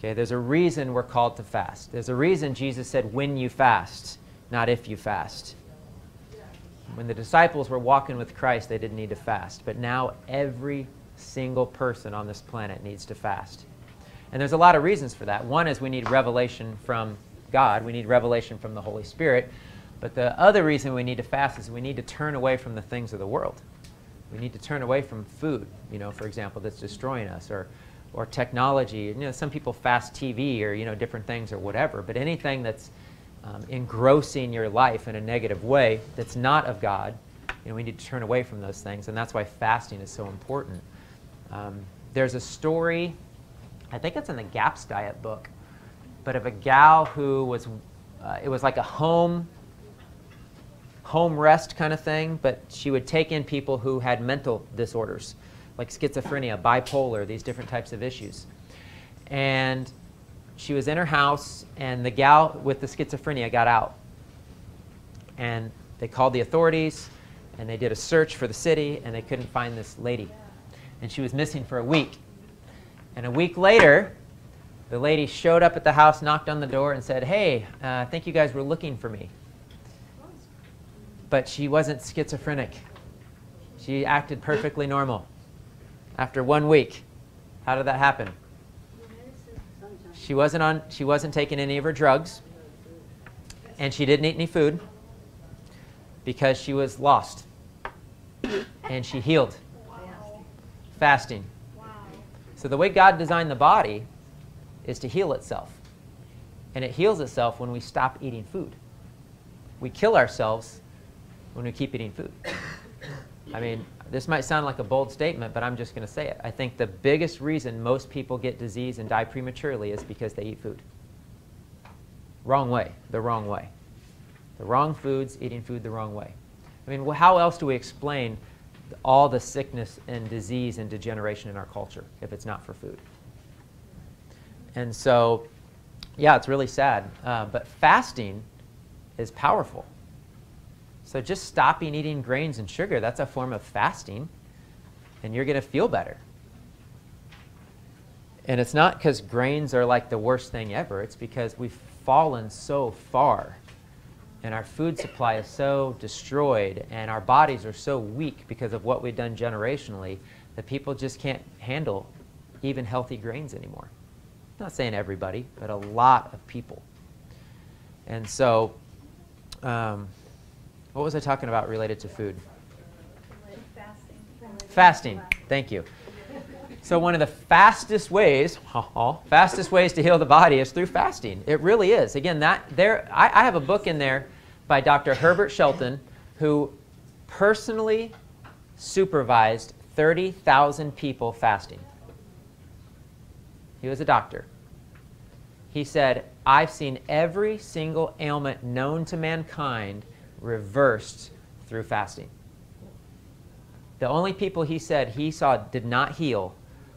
Okay, there's a reason we're called to fast. There's a reason Jesus said, when you fast, not if you fast. When the disciples were walking with Christ, they didn't need to fast. But now every single person on this planet needs to fast. And there's a lot of reasons for that. One is we need revelation from God, we need revelation from the Holy Spirit. But the other reason we need to fast is we need to turn away from the things of the world. We need to turn away from food, you know, for example, that's destroying us, or, or technology. You know, some people fast TV or, you know, different things or whatever. But anything that's um, engrossing your life in a negative way that's not of God, you know, we need to turn away from those things. And that's why fasting is so important. Um, there's a story, I think it's in the GAPS diet book, but of a gal who was, uh, it was like a home home rest kind of thing, but she would take in people who had mental disorders, like schizophrenia, bipolar, these different types of issues. And she was in her house, and the gal with the schizophrenia got out. And they called the authorities, and they did a search for the city, and they couldn't find this lady. And she was missing for a week. And a week later, the lady showed up at the house, knocked on the door, and said, Hey, uh, I think you guys were looking for me. But she wasn't schizophrenic. She acted perfectly normal. After one week, how did that happen? She wasn't on she wasn't taking any of her drugs and she didn't eat any food because she was lost. And she healed. Fasting. So the way God designed the body is to heal itself. And it heals itself when we stop eating food. We kill ourselves when we keep eating food. <coughs> I mean, this might sound like a bold statement, but I'm just going to say it. I think the biggest reason most people get disease and die prematurely is because they eat food. Wrong way, the wrong way. The wrong foods, eating food the wrong way. I mean, how else do we explain all the sickness and disease and degeneration in our culture if it's not for food? And so, yeah, it's really sad. Uh, but fasting is powerful. So just stopping eating grains and sugar, that's a form of fasting, and you're going to feel better. And it's not because grains are like the worst thing ever. It's because we've fallen so far and our food supply is so destroyed and our bodies are so weak because of what we've done generationally that people just can't handle even healthy grains anymore. I'm not saying everybody, but a lot of people. And so, um, what was I talking about related to food? Fasting. Fasting. Thank you. So one of the fastest ways, <laughs> fastest ways to heal the body is through fasting. It really is. Again, that there, I, I have a book in there by Dr. Herbert Shelton, who personally supervised 30,000 people fasting. He was a doctor. He said, I've seen every single ailment known to mankind reversed through fasting. The only people he said he saw did not heal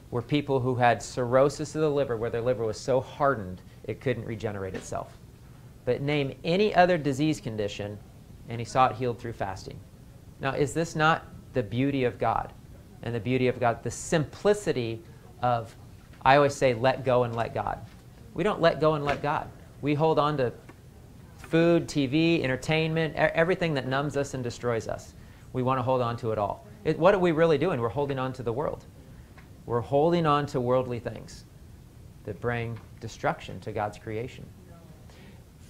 were people who had cirrhosis of the liver, where their liver was so hardened it couldn't regenerate itself. But name any other disease condition, and he saw it healed through fasting. Now, is this not the beauty of God? And the beauty of God, the simplicity of, I always say, let go and let God. We don't let go and let God. We hold on to food, TV, entertainment, everything that numbs us and destroys us. We want to hold on to it all. It, what are we really doing? We're holding on to the world. We're holding on to worldly things that bring destruction to God's creation.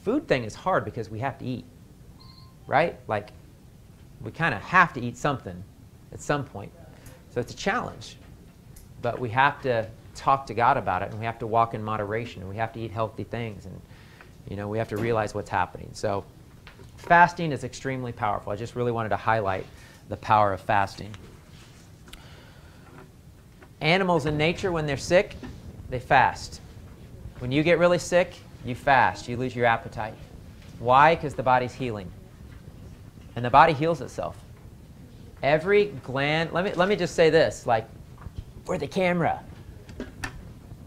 Food thing is hard because we have to eat, right? Like, we kind of have to eat something at some point. So it's a challenge. But we have to talk to God about it, and we have to walk in moderation, and we have to eat healthy things, and you know, we have to realize what's happening. So fasting is extremely powerful. I just really wanted to highlight the power of fasting. Animals in nature, when they're sick, they fast. When you get really sick, you fast. You lose your appetite. Why? Because the body's healing. And the body heals itself. Every gland, let me, let me just say this, like, for the camera.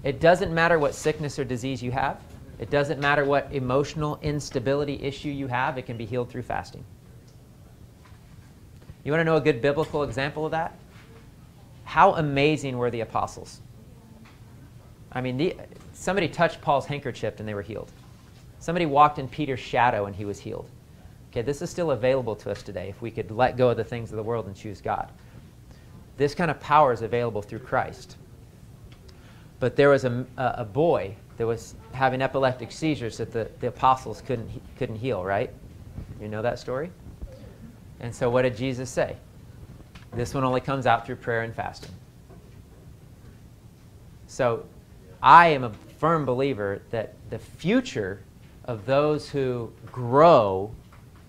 It doesn't matter what sickness or disease you have. It doesn't matter what emotional instability issue you have. It can be healed through fasting. You want to know a good biblical example of that? How amazing were the apostles? I mean, the, somebody touched Paul's handkerchief and they were healed. Somebody walked in Peter's shadow and he was healed. Okay, this is still available to us today if we could let go of the things of the world and choose God. This kind of power is available through Christ. But there was a, a boy that was having epileptic seizures that the, the apostles couldn't, couldn't heal, right? You know that story? And so what did Jesus say? This one only comes out through prayer and fasting. So I am a firm believer that the future of those who grow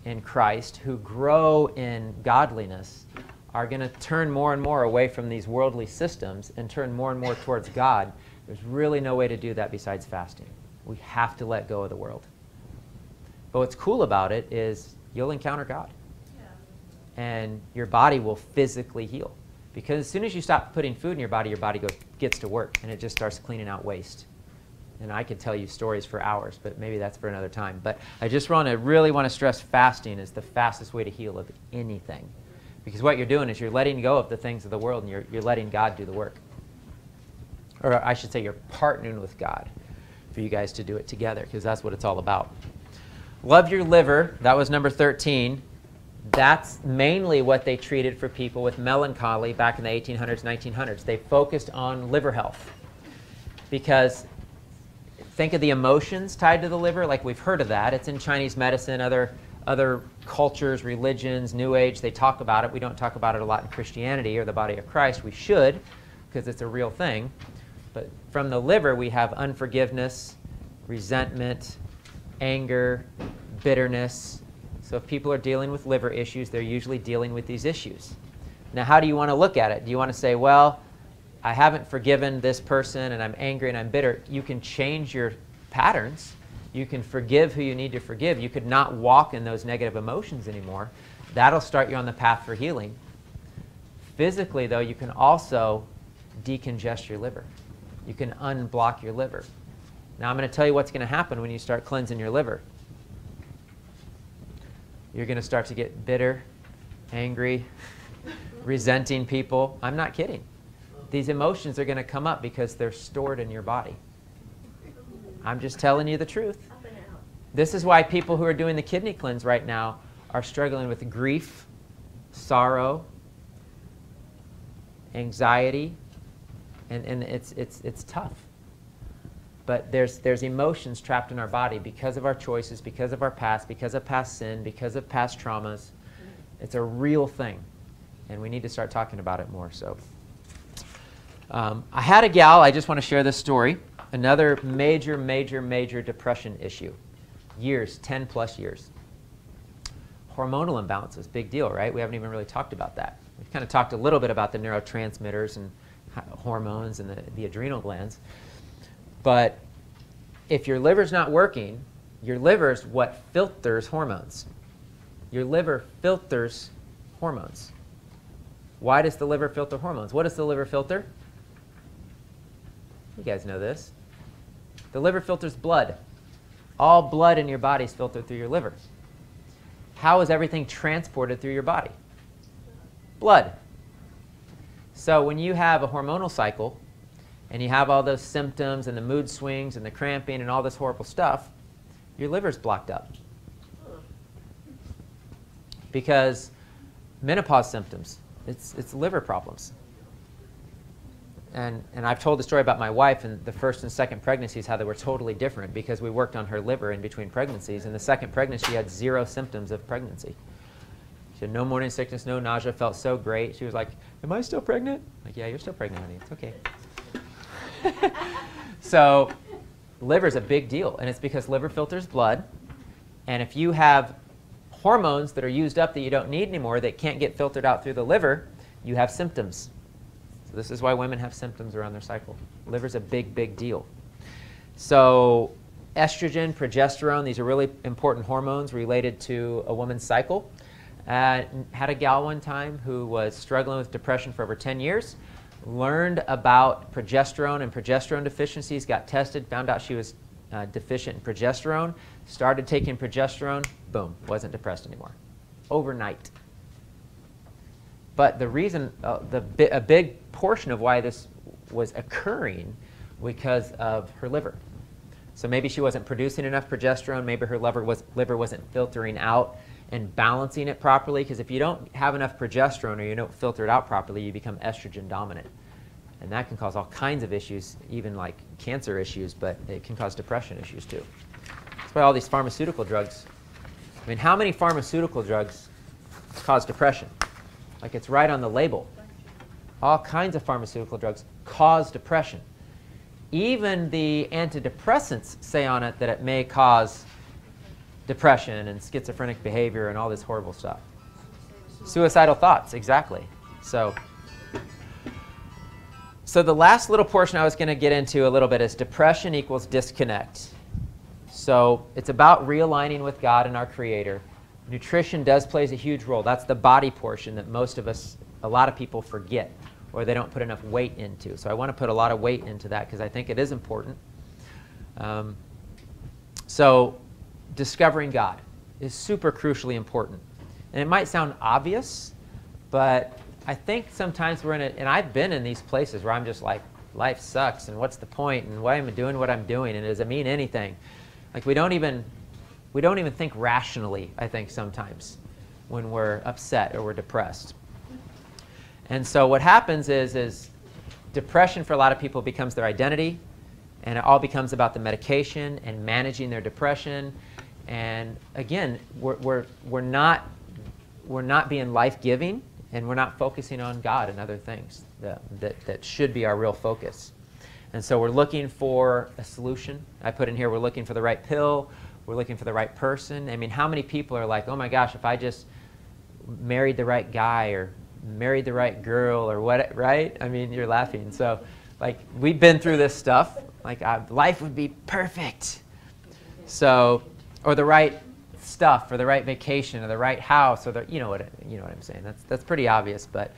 in Christ, who grow in godliness, are going to turn more and more away from these worldly systems and turn more and more towards God. There's really no way to do that besides fasting. We have to let go of the world. But what's cool about it is you'll encounter God and your body will physically heal. Because as soon as you stop putting food in your body, your body goes, gets to work and it just starts cleaning out waste. And I could tell you stories for hours, but maybe that's for another time. But I just want to really want to stress fasting is the fastest way to heal of anything. Because what you're doing is you're letting go of the things of the world and you're, you're letting God do the work. Or I should say, you're partnering with God for you guys to do it together, because that's what it's all about. Love your liver. That was number 13 that's mainly what they treated for people with melancholy back in the 1800s, 1900s. They focused on liver health because think of the emotions tied to the liver, like we've heard of that. It's in Chinese medicine, other, other cultures, religions, New Age, they talk about it. We don't talk about it a lot in Christianity or the body of Christ. We should because it's a real thing. From the liver, we have unforgiveness, resentment, anger, bitterness, so if people are dealing with liver issues, they're usually dealing with these issues. Now, how do you want to look at it? Do you want to say, well, I haven't forgiven this person and I'm angry and I'm bitter? You can change your patterns. You can forgive who you need to forgive. You could not walk in those negative emotions anymore. That'll start you on the path for healing. Physically, though, you can also decongest your liver. You can unblock your liver. Now, I'm going to tell you what's going to happen when you start cleansing your liver you're going to start to get bitter, angry, <laughs> resenting people. I'm not kidding. These emotions are going to come up because they're stored in your body. I'm just telling you the truth. This is why people who are doing the kidney cleanse right now are struggling with grief, sorrow, anxiety, and, and it's, it's, it's tough. But there's, there's emotions trapped in our body because of our choices, because of our past, because of past sin, because of past traumas. It's a real thing, and we need to start talking about it more. So, um, I had a gal, I just want to share this story. Another major, major, major depression issue. Years, 10 plus years. Hormonal imbalances, big deal, right? We haven't even really talked about that. We've kind of talked a little bit about the neurotransmitters and hormones and the, the adrenal glands. But if your liver's not working, your liver's what filters hormones. Your liver filters hormones. Why does the liver filter hormones? What does the liver filter? You guys know this. The liver filters blood. All blood in your body is filtered through your liver. How is everything transported through your body? Blood. So when you have a hormonal cycle and you have all those symptoms and the mood swings and the cramping and all this horrible stuff, your liver's blocked up. Because menopause symptoms, it's, it's liver problems and, and I've told the story about my wife and the first and second pregnancies, how they were totally different because we worked on her liver in between pregnancies. And the second pregnancy, she had zero symptoms of pregnancy. She had no morning sickness, no nausea, felt so great. She was like, Am I still pregnant? I'm like, yeah, you're still pregnant, honey. It's okay. <laughs> so, liver is a big deal, and it's because liver filters blood. And if you have hormones that are used up that you don't need anymore that can't get filtered out through the liver, you have symptoms. So this is why women have symptoms around their cycle. Liver's a big, big deal. So estrogen, progesterone, these are really important hormones related to a woman's cycle. Uh, had a gal one time who was struggling with depression for over 10 years, learned about progesterone and progesterone deficiencies, got tested, found out she was uh, deficient in progesterone, started taking progesterone, boom, wasn't depressed anymore. Overnight. But the reason, uh, the bi a big portion of why this was occurring because of her liver. So maybe she wasn't producing enough progesterone, maybe her liver, was, liver wasn't filtering out and balancing it properly, because if you don't have enough progesterone or you don't filter it out properly, you become estrogen dominant. And that can cause all kinds of issues, even like cancer issues, but it can cause depression issues too. That's why all these pharmaceutical drugs, I mean, how many pharmaceutical drugs cause depression? Like it's right on the label. All kinds of pharmaceutical drugs cause depression. Even the antidepressants say on it that it may cause depression and schizophrenic behavior and all this horrible stuff. Suicidal thoughts, exactly. So, so the last little portion I was going to get into a little bit is depression equals disconnect. So it's about realigning with God and our Creator nutrition does plays a huge role. That's the body portion that most of us, a lot of people forget or they don't put enough weight into. So I want to put a lot of weight into that because I think it is important. Um, so discovering God is super crucially important. And it might sound obvious, but I think sometimes we're in it, and I've been in these places where I'm just like, life sucks, and what's the point, and why am I doing what I'm doing, and does it mean anything? Like we don't even we don't even think rationally, I think, sometimes when we're upset or we're depressed. And so what happens is, is depression for a lot of people becomes their identity, and it all becomes about the medication and managing their depression. And again, we're, we're, we're, not, we're not being life-giving, and we're not focusing on God and other things that, that, that should be our real focus. And so we're looking for a solution. I put in here, we're looking for the right pill, we're looking for the right person. I mean, how many people are like, oh my gosh, if I just married the right guy or married the right girl or what, right? I mean, you're laughing. So, like, we've been through this stuff. Like, uh, life would be perfect. So, or the right stuff, or the right vacation, or the right house, or the, you know what, you know what I'm saying. That's, that's pretty obvious, but,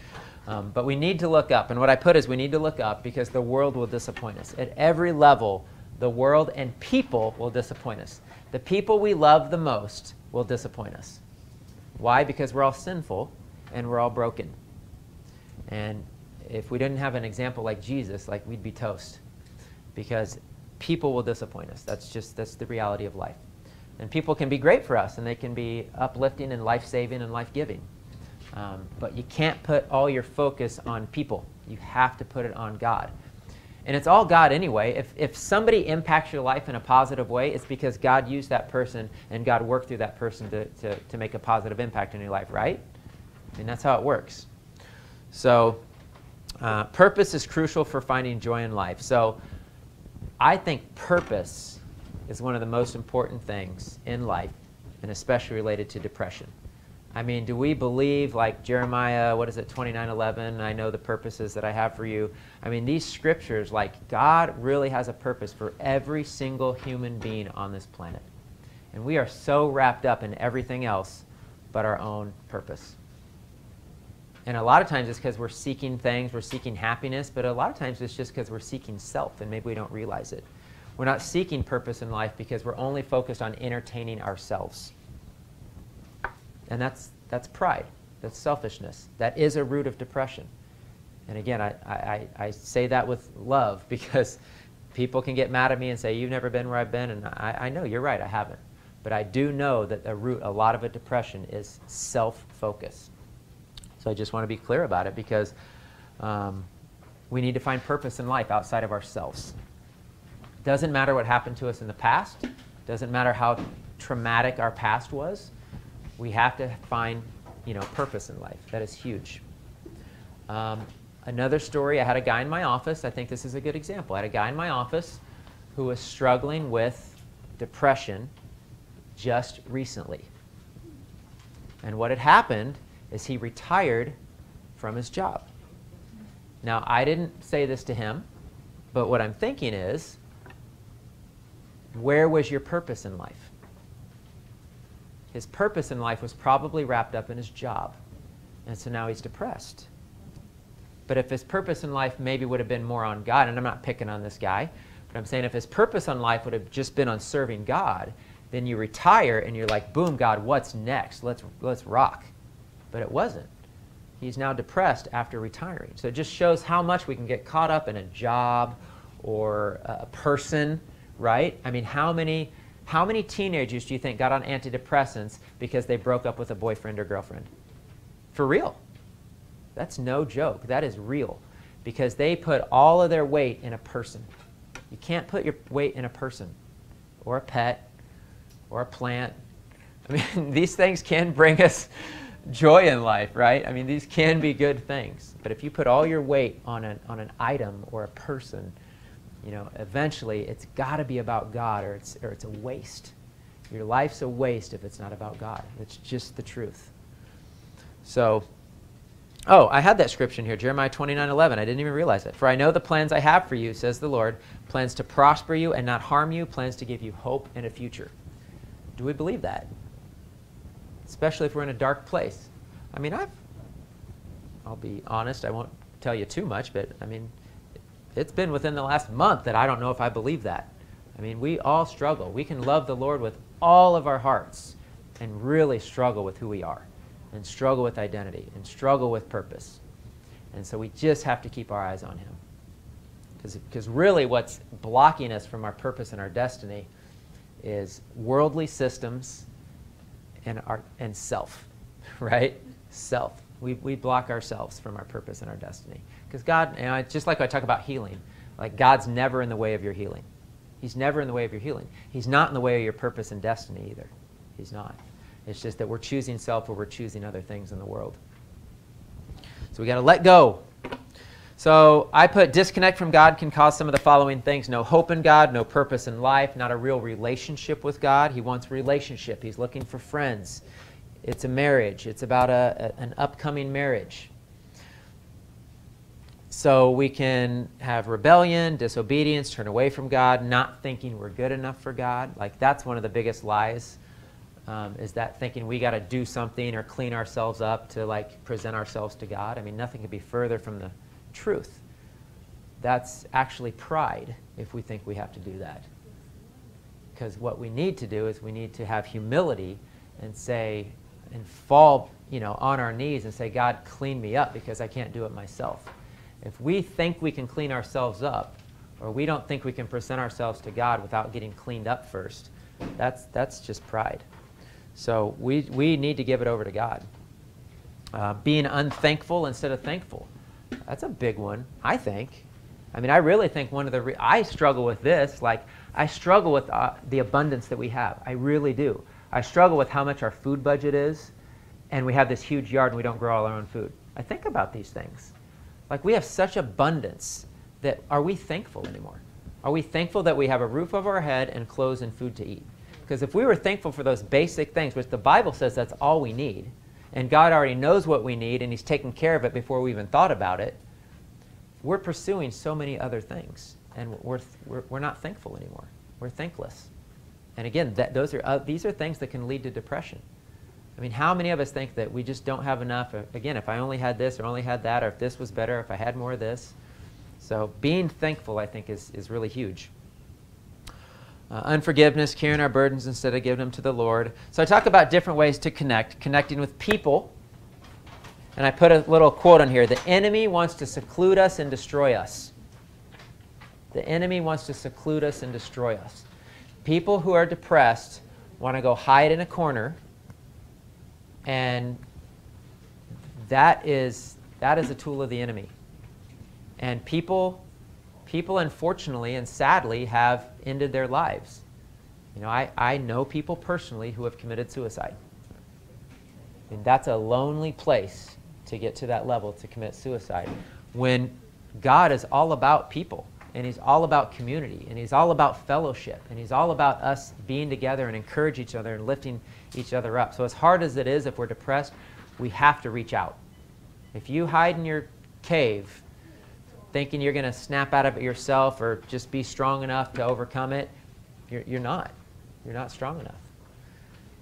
um, but we need to look up. And what I put is we need to look up because the world will disappoint us. At every level, the world and people will disappoint us the people we love the most will disappoint us. Why? Because we're all sinful and we're all broken. And if we didn't have an example like Jesus, like we'd be toast. Because people will disappoint us. That's just that's the reality of life. And people can be great for us, and they can be uplifting and life saving and life giving. Um, but you can't put all your focus on people. You have to put it on God. And it's all God anyway. If, if somebody impacts your life in a positive way, it's because God used that person and God worked through that person to, to, to make a positive impact in your life, right? And that's how it works. So, uh, purpose is crucial for finding joy in life. So, I think purpose is one of the most important things in life, and especially related to depression. I mean, do we believe like Jeremiah, what is it, 29:11, I know the purposes that I have for you. I mean, these scriptures like God really has a purpose for every single human being on this planet. And we are so wrapped up in everything else but our own purpose. And a lot of times it's because we're seeking things, we're seeking happiness, but a lot of times it's just because we're seeking self and maybe we don't realize it. We're not seeking purpose in life because we're only focused on entertaining ourselves. And that's, that's pride. That's selfishness. That is a root of depression. And again, I, I, I say that with love <laughs> because people can get mad at me and say, You've never been where I've been. And I, I know, you're right, I haven't. But I do know that the root, a lot of a depression is self focus. So I just want to be clear about it because um, we need to find purpose in life outside of ourselves. Doesn't matter what happened to us in the past, doesn't matter how traumatic our past was we have to find you know, purpose in life. That is huge. Um, another story, I had a guy in my office. I think this is a good example. I had a guy in my office who was struggling with depression just recently. And what had happened is he retired from his job. Now, I didn't say this to him, but what I'm thinking is, where was your purpose in life? his purpose in life was probably wrapped up in his job. And so now he's depressed. But if his purpose in life maybe would have been more on God, and I'm not picking on this guy, but I'm saying if his purpose on life would have just been on serving God, then you retire and you're like, boom, God, what's next? Let's, let's rock. But it wasn't. He's now depressed after retiring. So it just shows how much we can get caught up in a job or a person, right? I mean, how many how many teenagers do you think got on antidepressants because they broke up with a boyfriend or girlfriend? For real. That's no joke. That is real. Because they put all of their weight in a person. You can't put your weight in a person or a pet or a plant. <laughs> I mean, <laughs> these things can bring us joy in life, right? I mean, these can be good things. But if you put all your weight on an, on an item or a person, you know, eventually it's got to be about God or it's, or it's a waste. Your life's a waste if it's not about God. It's just the truth. So, oh, I had that scripture here, Jeremiah 29 11. I didn't even realize it. For I know the plans I have for you, says the Lord plans to prosper you and not harm you, plans to give you hope and a future. Do we believe that? Especially if we're in a dark place. I mean, I've, I'll be honest, I won't tell you too much, but I mean, it's been within the last month that I don't know if I believe that. I mean, we all struggle. We can love the Lord with all of our hearts and really struggle with who we are, and struggle with identity, and struggle with purpose. And so we just have to keep our eyes on Him. Because really, what's blocking us from our purpose and our destiny is worldly systems and, our, and self, <laughs> right? Self. We, we block ourselves from our purpose and our destiny. Because God, you know, just like I talk about healing, like God's never in the way of your healing. He's never in the way of your healing. He's not in the way of your purpose and destiny either. He's not. It's just that we're choosing self or we're choosing other things in the world. So we got to let go. So I put disconnect from God can cause some of the following things no hope in God, no purpose in life, not a real relationship with God. He wants relationship, he's looking for friends. It's a marriage, it's about a, a an upcoming marriage. So we can have rebellion, disobedience, turn away from God, not thinking we're good enough for God. Like that's one of the biggest lies. Um, is that thinking we got to do something or clean ourselves up to like present ourselves to God? I mean, nothing could be further from the truth. That's actually pride if we think we have to do that. Because what we need to do is we need to have humility and say and fall, you know, on our knees and say, God, clean me up because I can't do it myself. If we think we can clean ourselves up, or we don't think we can present ourselves to God without getting cleaned up first, That's, that's just pride. So we, we need to give it over to God. Uh, being unthankful instead of thankful. That's a big one, I think. I mean, I really think one of the, re- I struggle with this. Like, I struggle with uh, the abundance that we have. I really do. I struggle with how much our food budget is, and we have this huge yard and we don't grow all our own food. I think about these things. Like, we have such abundance that are we thankful anymore? Are we thankful that we have a roof over our head and clothes and food to eat? Because if we were thankful for those basic things, which the Bible says that's all we need, and God already knows what we need and He's taken care of it before we even thought about it, we're pursuing so many other things and we're, we're, we're not thankful anymore. We're thankless. And again, that, those are, uh, these are things that can lead to depression. I mean, how many of us think that we just don't have enough? Again, if I only had this or only had that, or if this was better, if I had more of this. So being thankful, I think, is, is really huge. Uh, unforgiveness, carrying our burdens instead of giving them to the Lord. So I talk about different ways to connect, connecting with people. And I put a little quote on here The enemy wants to seclude us and destroy us. The enemy wants to seclude us and destroy us. People who are depressed want to go hide in a corner, and that is, that is a tool of the enemy. And people, people unfortunately and sadly have ended their lives. You know, I, I know people personally who have committed suicide. And that's a lonely place to get to that level to commit suicide when God is all about people and he's all about community and he's all about fellowship and he's all about us being together and encourage each other and lifting each other up. So as hard as it is if we're depressed, we have to reach out. If you hide in your cave thinking you're going to snap out of it yourself or just be strong enough to overcome it, you're, you're not. You're not strong enough.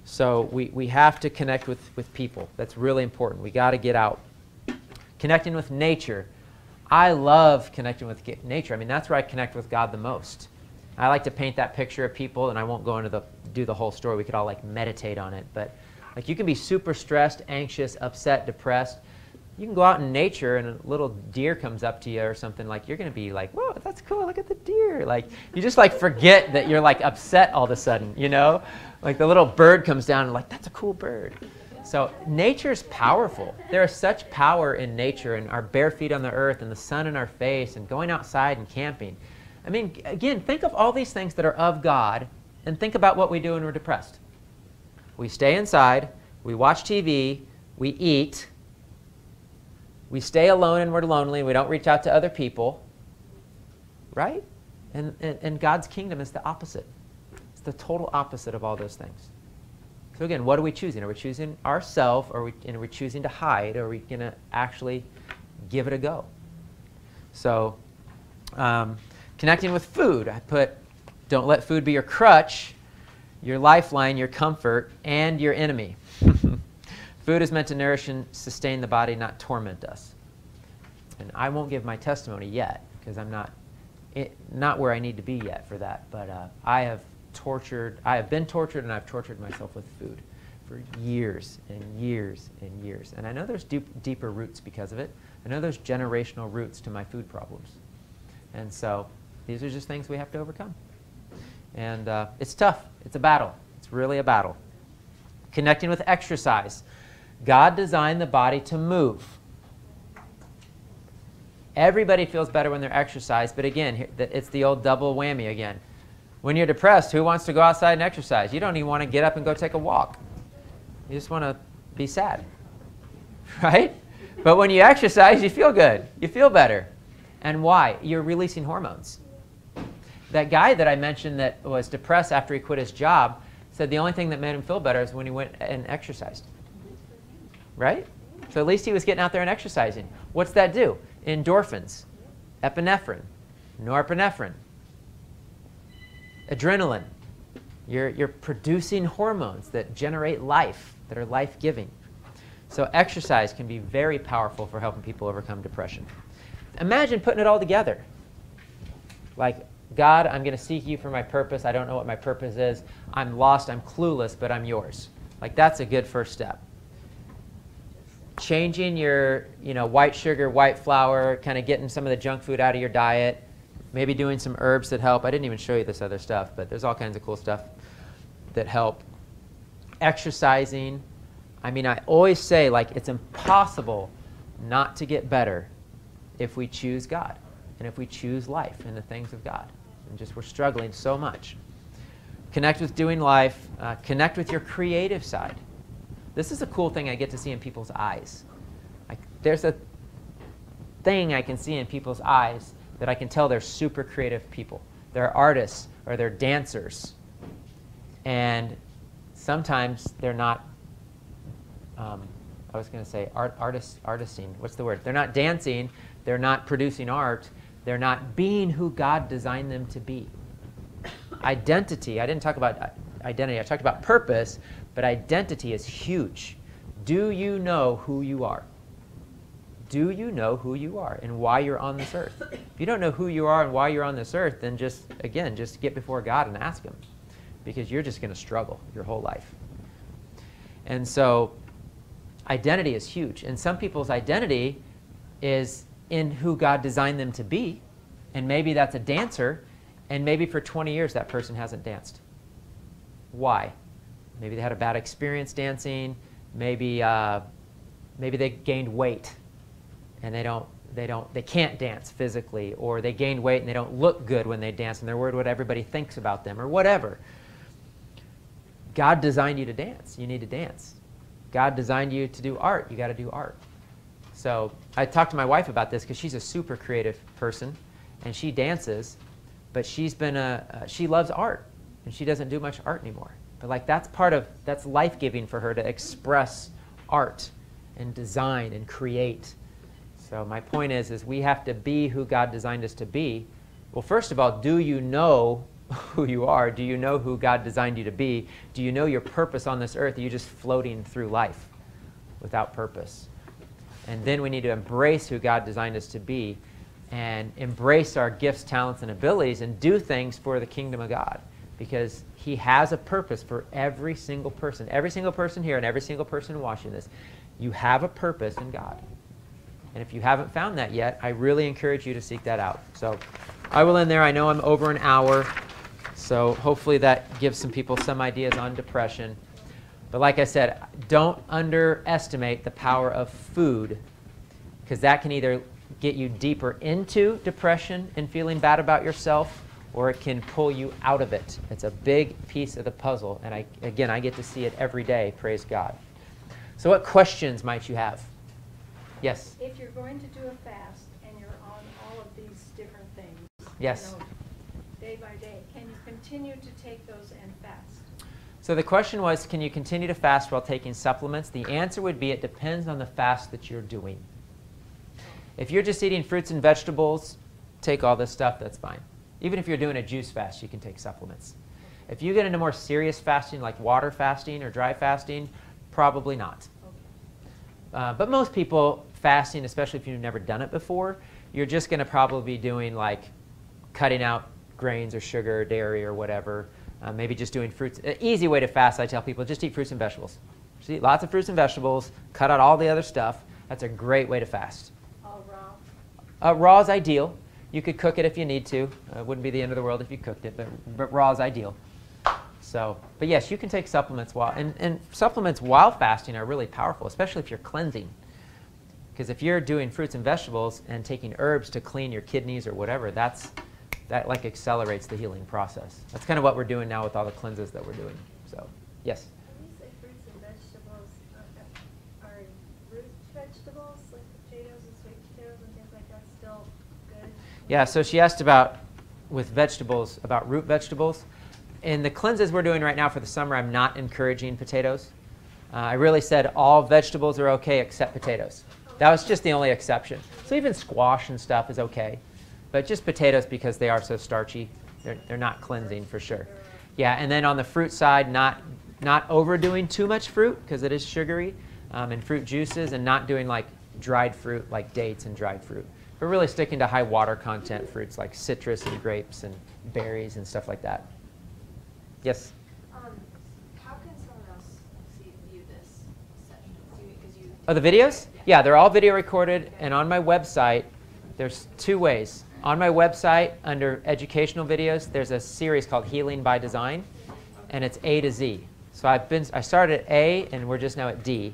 So we, we have to connect with, with people. That's really important. We got to get out. Connecting with nature. I love connecting with nature. I mean, that's where I connect with God the most. I like to paint that picture of people, and I won't go into the do the whole story. We could all like meditate on it, but like you can be super stressed, anxious, upset, depressed, you can go out in nature and a little deer comes up to you or something like you're going to be like whoa that's cool. Look at the deer. Like you just like forget that you're like upset all of a sudden you know? Like the little bird comes down and like that's a cool bird. So nature's powerful. There is such power in nature and our bare feet on the earth and the sun in our face and going outside and camping i mean again think of all these things that are of god and think about what we do when we're depressed we stay inside we watch tv we eat we stay alone and we're lonely we don't reach out to other people, right? And, and, and God's kingdom is the opposite. It's the total opposite of all those things. So again, what are we choosing? Are we choosing ourselves, or are we, and are we choosing to hide, or are we going to actually give it a go? So, um, connecting with food, I put, don't let food be your crutch, your lifeline, your comfort, and your enemy. <laughs> Food is meant to nourish and sustain the body, not torment us. And I won't give my testimony yet because I'm not, it, not where I need to be yet for that. But uh, I have tortured, I have been tortured and I've tortured myself with food for years and years and years. And I know there's deep, deeper roots because of it. I know there's generational roots to my food problems. And so these are just things we have to overcome. And uh, it's tough. It's a battle. It's really a battle. Connecting with exercise. God designed the body to move. Everybody feels better when they're exercised, but again, it's the old double whammy again. When you're depressed, who wants to go outside and exercise? You don't even want to get up and go take a walk. You just want to be sad. <laughs> Right? But when you exercise, you feel good. You feel better. And why? You're releasing hormones. That guy that I mentioned that was depressed after he quit his job said the only thing that made him feel better is when he went and exercised right? So at least he was getting out there and exercising. What's that do? Endorphins, epinephrine, norepinephrine, adrenaline. You're, you're producing hormones that generate life, that are life giving. So exercise can be very powerful for helping people overcome depression. Imagine putting it all together. Like, God, I'm going to seek you for my purpose. I don't know what my purpose is. I'm lost. I'm clueless, but I'm yours. Like, that's a good first step changing your you know white sugar, white flour, kind of getting some of the junk food out of your diet, maybe doing some herbs that help. I didn't even show you this other stuff, but there's all kinds of cool stuff. that help. Exercising. I mean, I always say, like, it's impossible not to get better if we choose God and if we choose life and the things of God. And just we're struggling so much. Connect with doing life, uh, connect with your creative side. This is a cool thing I get to see in people's eyes. Like, there's a thing I can see in people's eyes that I can tell they're super creative people. They're artists or they're dancers. And sometimes they're not, um, I was going to say art, artist, artisting. What's the word? They're not dancing. They're not producing art. They're not being who God designed them to be. Identity, I didn't talk about uh, identity, I talked about purpose, but identity is huge. Do you know who you are? Do you know who you are and why you're on this earth? If you don't know who you are and why you're on this earth, then just, again, just get before God and ask Him because you're just going to struggle your whole life. And so, identity is huge. And some people's identity is in who God designed them to be. And maybe that's a dancer, and maybe for 20 years that person hasn't danced. Why? Maybe they had a bad experience dancing. Maybe, uh, maybe they gained weight and they don't, they, don't, they can't dance physically, or they gained weight and they don't look good when they dance and they're worried what everybody thinks about them, or whatever. God designed you to dance. You need to dance. God designed you to do art. You got to do art. So I talked to my wife about this because she's a super creative person, and she dances, but she's been a uh, she loves art, and she doesn't do much art anymore. But like that's part of that's life giving for her to express art, and design and create. So my point is, is we have to be who God designed us to be. Well, first of all, do you know <laughs> who you are? Do you know who God designed you to be? Do you know your purpose on this earth? Are you just floating through life without purpose? And then we need to embrace who God designed us to be and embrace our gifts, talents, and abilities and do things for the kingdom of God because He has a purpose for every single person. Every single person here and every single person watching this. You have a purpose in God. And if you haven't found that yet, I really encourage you to seek that out. So I will end there. I know I'm over an hour. So hopefully that gives some people some ideas on depression. But like I said, don't underestimate the power of food because that can either get you deeper into depression and feeling bad about yourself or it can pull you out of it. It's a big piece of the puzzle. And I, again, I get to see it every day. Praise God. So, what questions might you have? Yes? If you're going to do a fast and you're on all of these different things, yes. You know, day by day, can you continue to take those and fast? So the question was, can you continue to fast while taking supplements? The answer would be it depends on the fast that you're doing. If you're just eating fruits and vegetables, take all this stuff, that's fine. Even if you're doing a juice fast, you can take supplements. If you get into more serious fasting, like water fasting or dry fasting, probably not. Uh, but most people fasting, especially if you've never done it before, you're just going to probably be doing like cutting out grains or sugar or dairy or whatever. Uh, maybe just doing fruits. An easy way to fast, I tell people, just eat fruits and vegetables. Just eat lots of fruits and vegetables, cut out all the other stuff. That's a great way to fast. All raw? Uh, raw is ideal. You could cook it if you need to. Uh, it wouldn't be the end of the world if you cooked it, but, but raw is ideal. So, but yes, you can take supplements while, and, and supplements while fasting are really powerful, especially if you're cleansing. Because if you're doing fruits and vegetables and taking herbs to clean your kidneys or whatever, that's, that like accelerates the healing process. That's kind of what we're doing now with all the cleanses that we're doing. So, yes? When you say fruits and vegetables, uh, are root vegetables like potatoes and sweet potatoes and things like that still good? Yeah, so she asked about, with vegetables, about root vegetables. In the cleanses we're doing right now for the summer, I'm not encouraging potatoes. Uh, I really said all vegetables are okay except potatoes. That was just the only exception. So even squash and stuff is okay. But just potatoes because they are so starchy, they're, they're not cleansing for sure. Yeah, and then on the fruit side, not, not overdoing too much fruit because it is sugary, um, and fruit juices, and not doing like dried fruit like dates and dried fruit. But really sticking to high water content fruits like citrus and grapes and berries and stuff like that. Yes? Um, how can someone else see, view this session? Because Oh, the videos? Yeah, they're all video recorded, and on my website, there's two ways. On my website, under educational videos, there's a series called Healing by Design, and it's A to Z. So I've been I started at A and we're just now at D.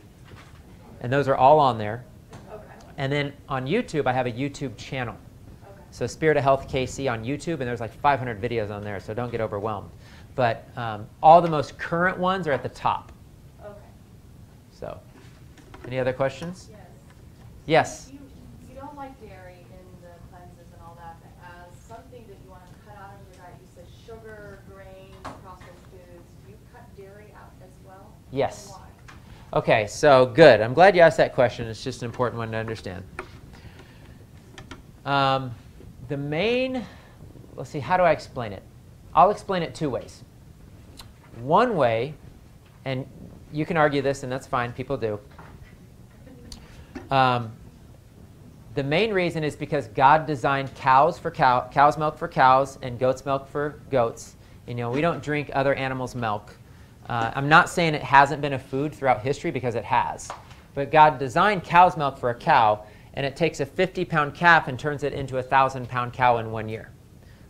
And those are all on there. Okay, And then on YouTube, I have a YouTube channel. okay. So Spirit of Health KC on YouTube, and there's like 500 videos on there, so don't get overwhelmed. But um, all the most current ones are at the top. Okay. So, any other questions? Yes. Yes. You, you don't like dairy in the cleanses and all that, but as something that you want to cut out of your diet, you said sugar, grains, processed foods. Do you cut dairy out as well? Yes. Okay, so good. I'm glad you asked that question. It's just an important one to understand. Um, the main, let's see, how do I explain it? I'll explain it two ways. One way, and you can argue this, and that's fine, people do. Um, the main reason is because God designed cows for cow, cow's milk for cows and goat's milk for goats. You know, we don't drink other animals' milk. Uh, I'm not saying it hasn't been a food throughout history because it has. But God designed cow's milk for a cow, and it takes a 50 pound calf and turns it into a 1,000 pound cow in one year.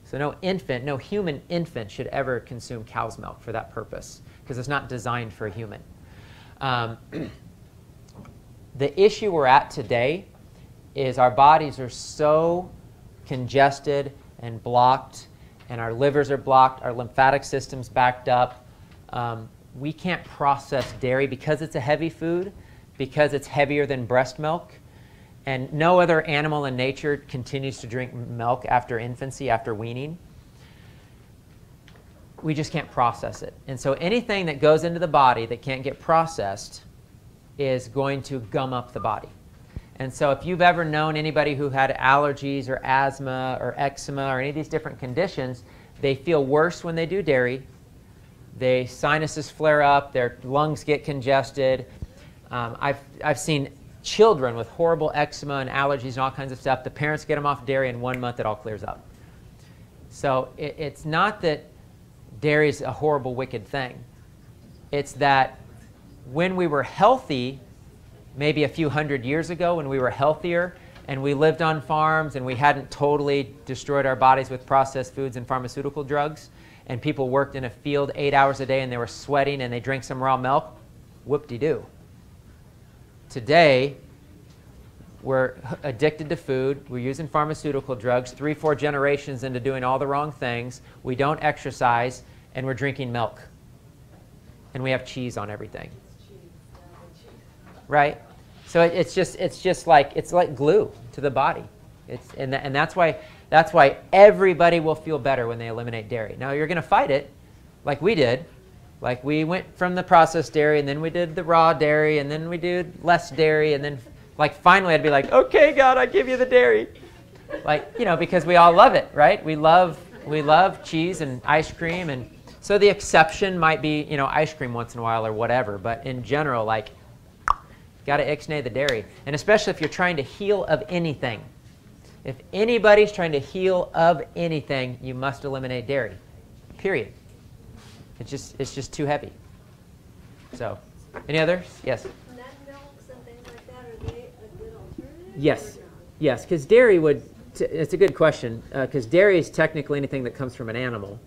So no infant, no human infant should ever consume cow's milk for that purpose because it's not designed for a human. Um, <clears throat> the issue we're at today is our bodies are so congested and blocked, and our livers are blocked, our lymphatic system's backed up. Um, we can't process dairy because it's a heavy food, because it's heavier than breast milk. And no other animal in nature continues to drink milk after infancy, after weaning. We just can't process it. And so anything that goes into the body that can't get processed is going to gum up the body. And so if you've ever known anybody who had allergies or asthma or eczema or any of these different conditions, they feel worse when they do dairy. Their sinuses flare up, their lungs get congested. Um, I've, I've seen children with horrible eczema and allergies and all kinds of stuff. The parents get them off dairy, in one month it all clears up. So it, it's not that dairy is a horrible, wicked thing. It's that when we were healthy, maybe a few hundred years ago, when we were healthier and we lived on farms and we hadn't totally destroyed our bodies with processed foods and pharmaceutical drugs, and people worked in a field eight hours a day and they were sweating and they drank some raw milk, whoop de doo. Today, we're addicted to food. We're using pharmaceutical drugs, three, four generations into doing all the wrong things. We don't exercise, and we're drinking milk. And we have cheese on everything. Right? So it, it's just it's just like it's like glue to the body. It's and, tha- and that's why that's why everybody will feel better when they eliminate dairy. Now you're going to fight it, like we did. Like we went from the processed dairy, and then we did the raw dairy, and then we did less dairy, and then like finally I'd be like, okay, God, I give you the dairy. Like you know, because we all love it, right? We love we love cheese and ice cream, and so the exception might be you know ice cream once in a while or whatever. But in general, like got to ixnay the dairy, and especially if you're trying to heal of anything. If anybody's trying to heal of anything, you must eliminate dairy. Period. It's just it's just too heavy. So, any others? Yes. Nut milks and things like that, are they a good alternative? Yes. Yes, because dairy would. T- it's a good question uh, because dairy is technically anything that comes from an animal.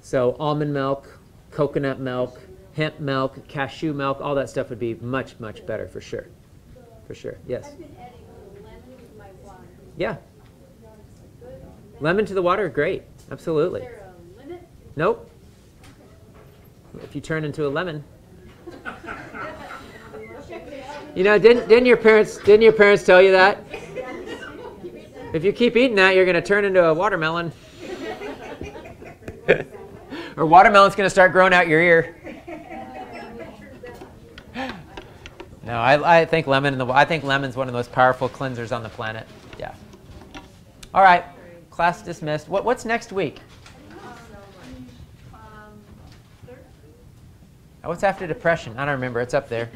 So almond milk, coconut milk, hemp milk, cashew milk, all that stuff would be much much better for sure. For sure. Yes. I've been adding a little lemon to my water. Yeah. Lemon to the water, great. Absolutely. Is there a limit? Nope. If you turn into a lemon. You know, didn't, didn't your parents didn't your parents tell you that? If you keep eating that, you're going to turn into a watermelon. <laughs> or watermelon's going to start growing out your ear. No, I, I think lemon in the I think lemon's one of the most powerful cleansers on the planet. All right, class dismissed. What, what's next week? What's after depression? I don't remember. It's up there.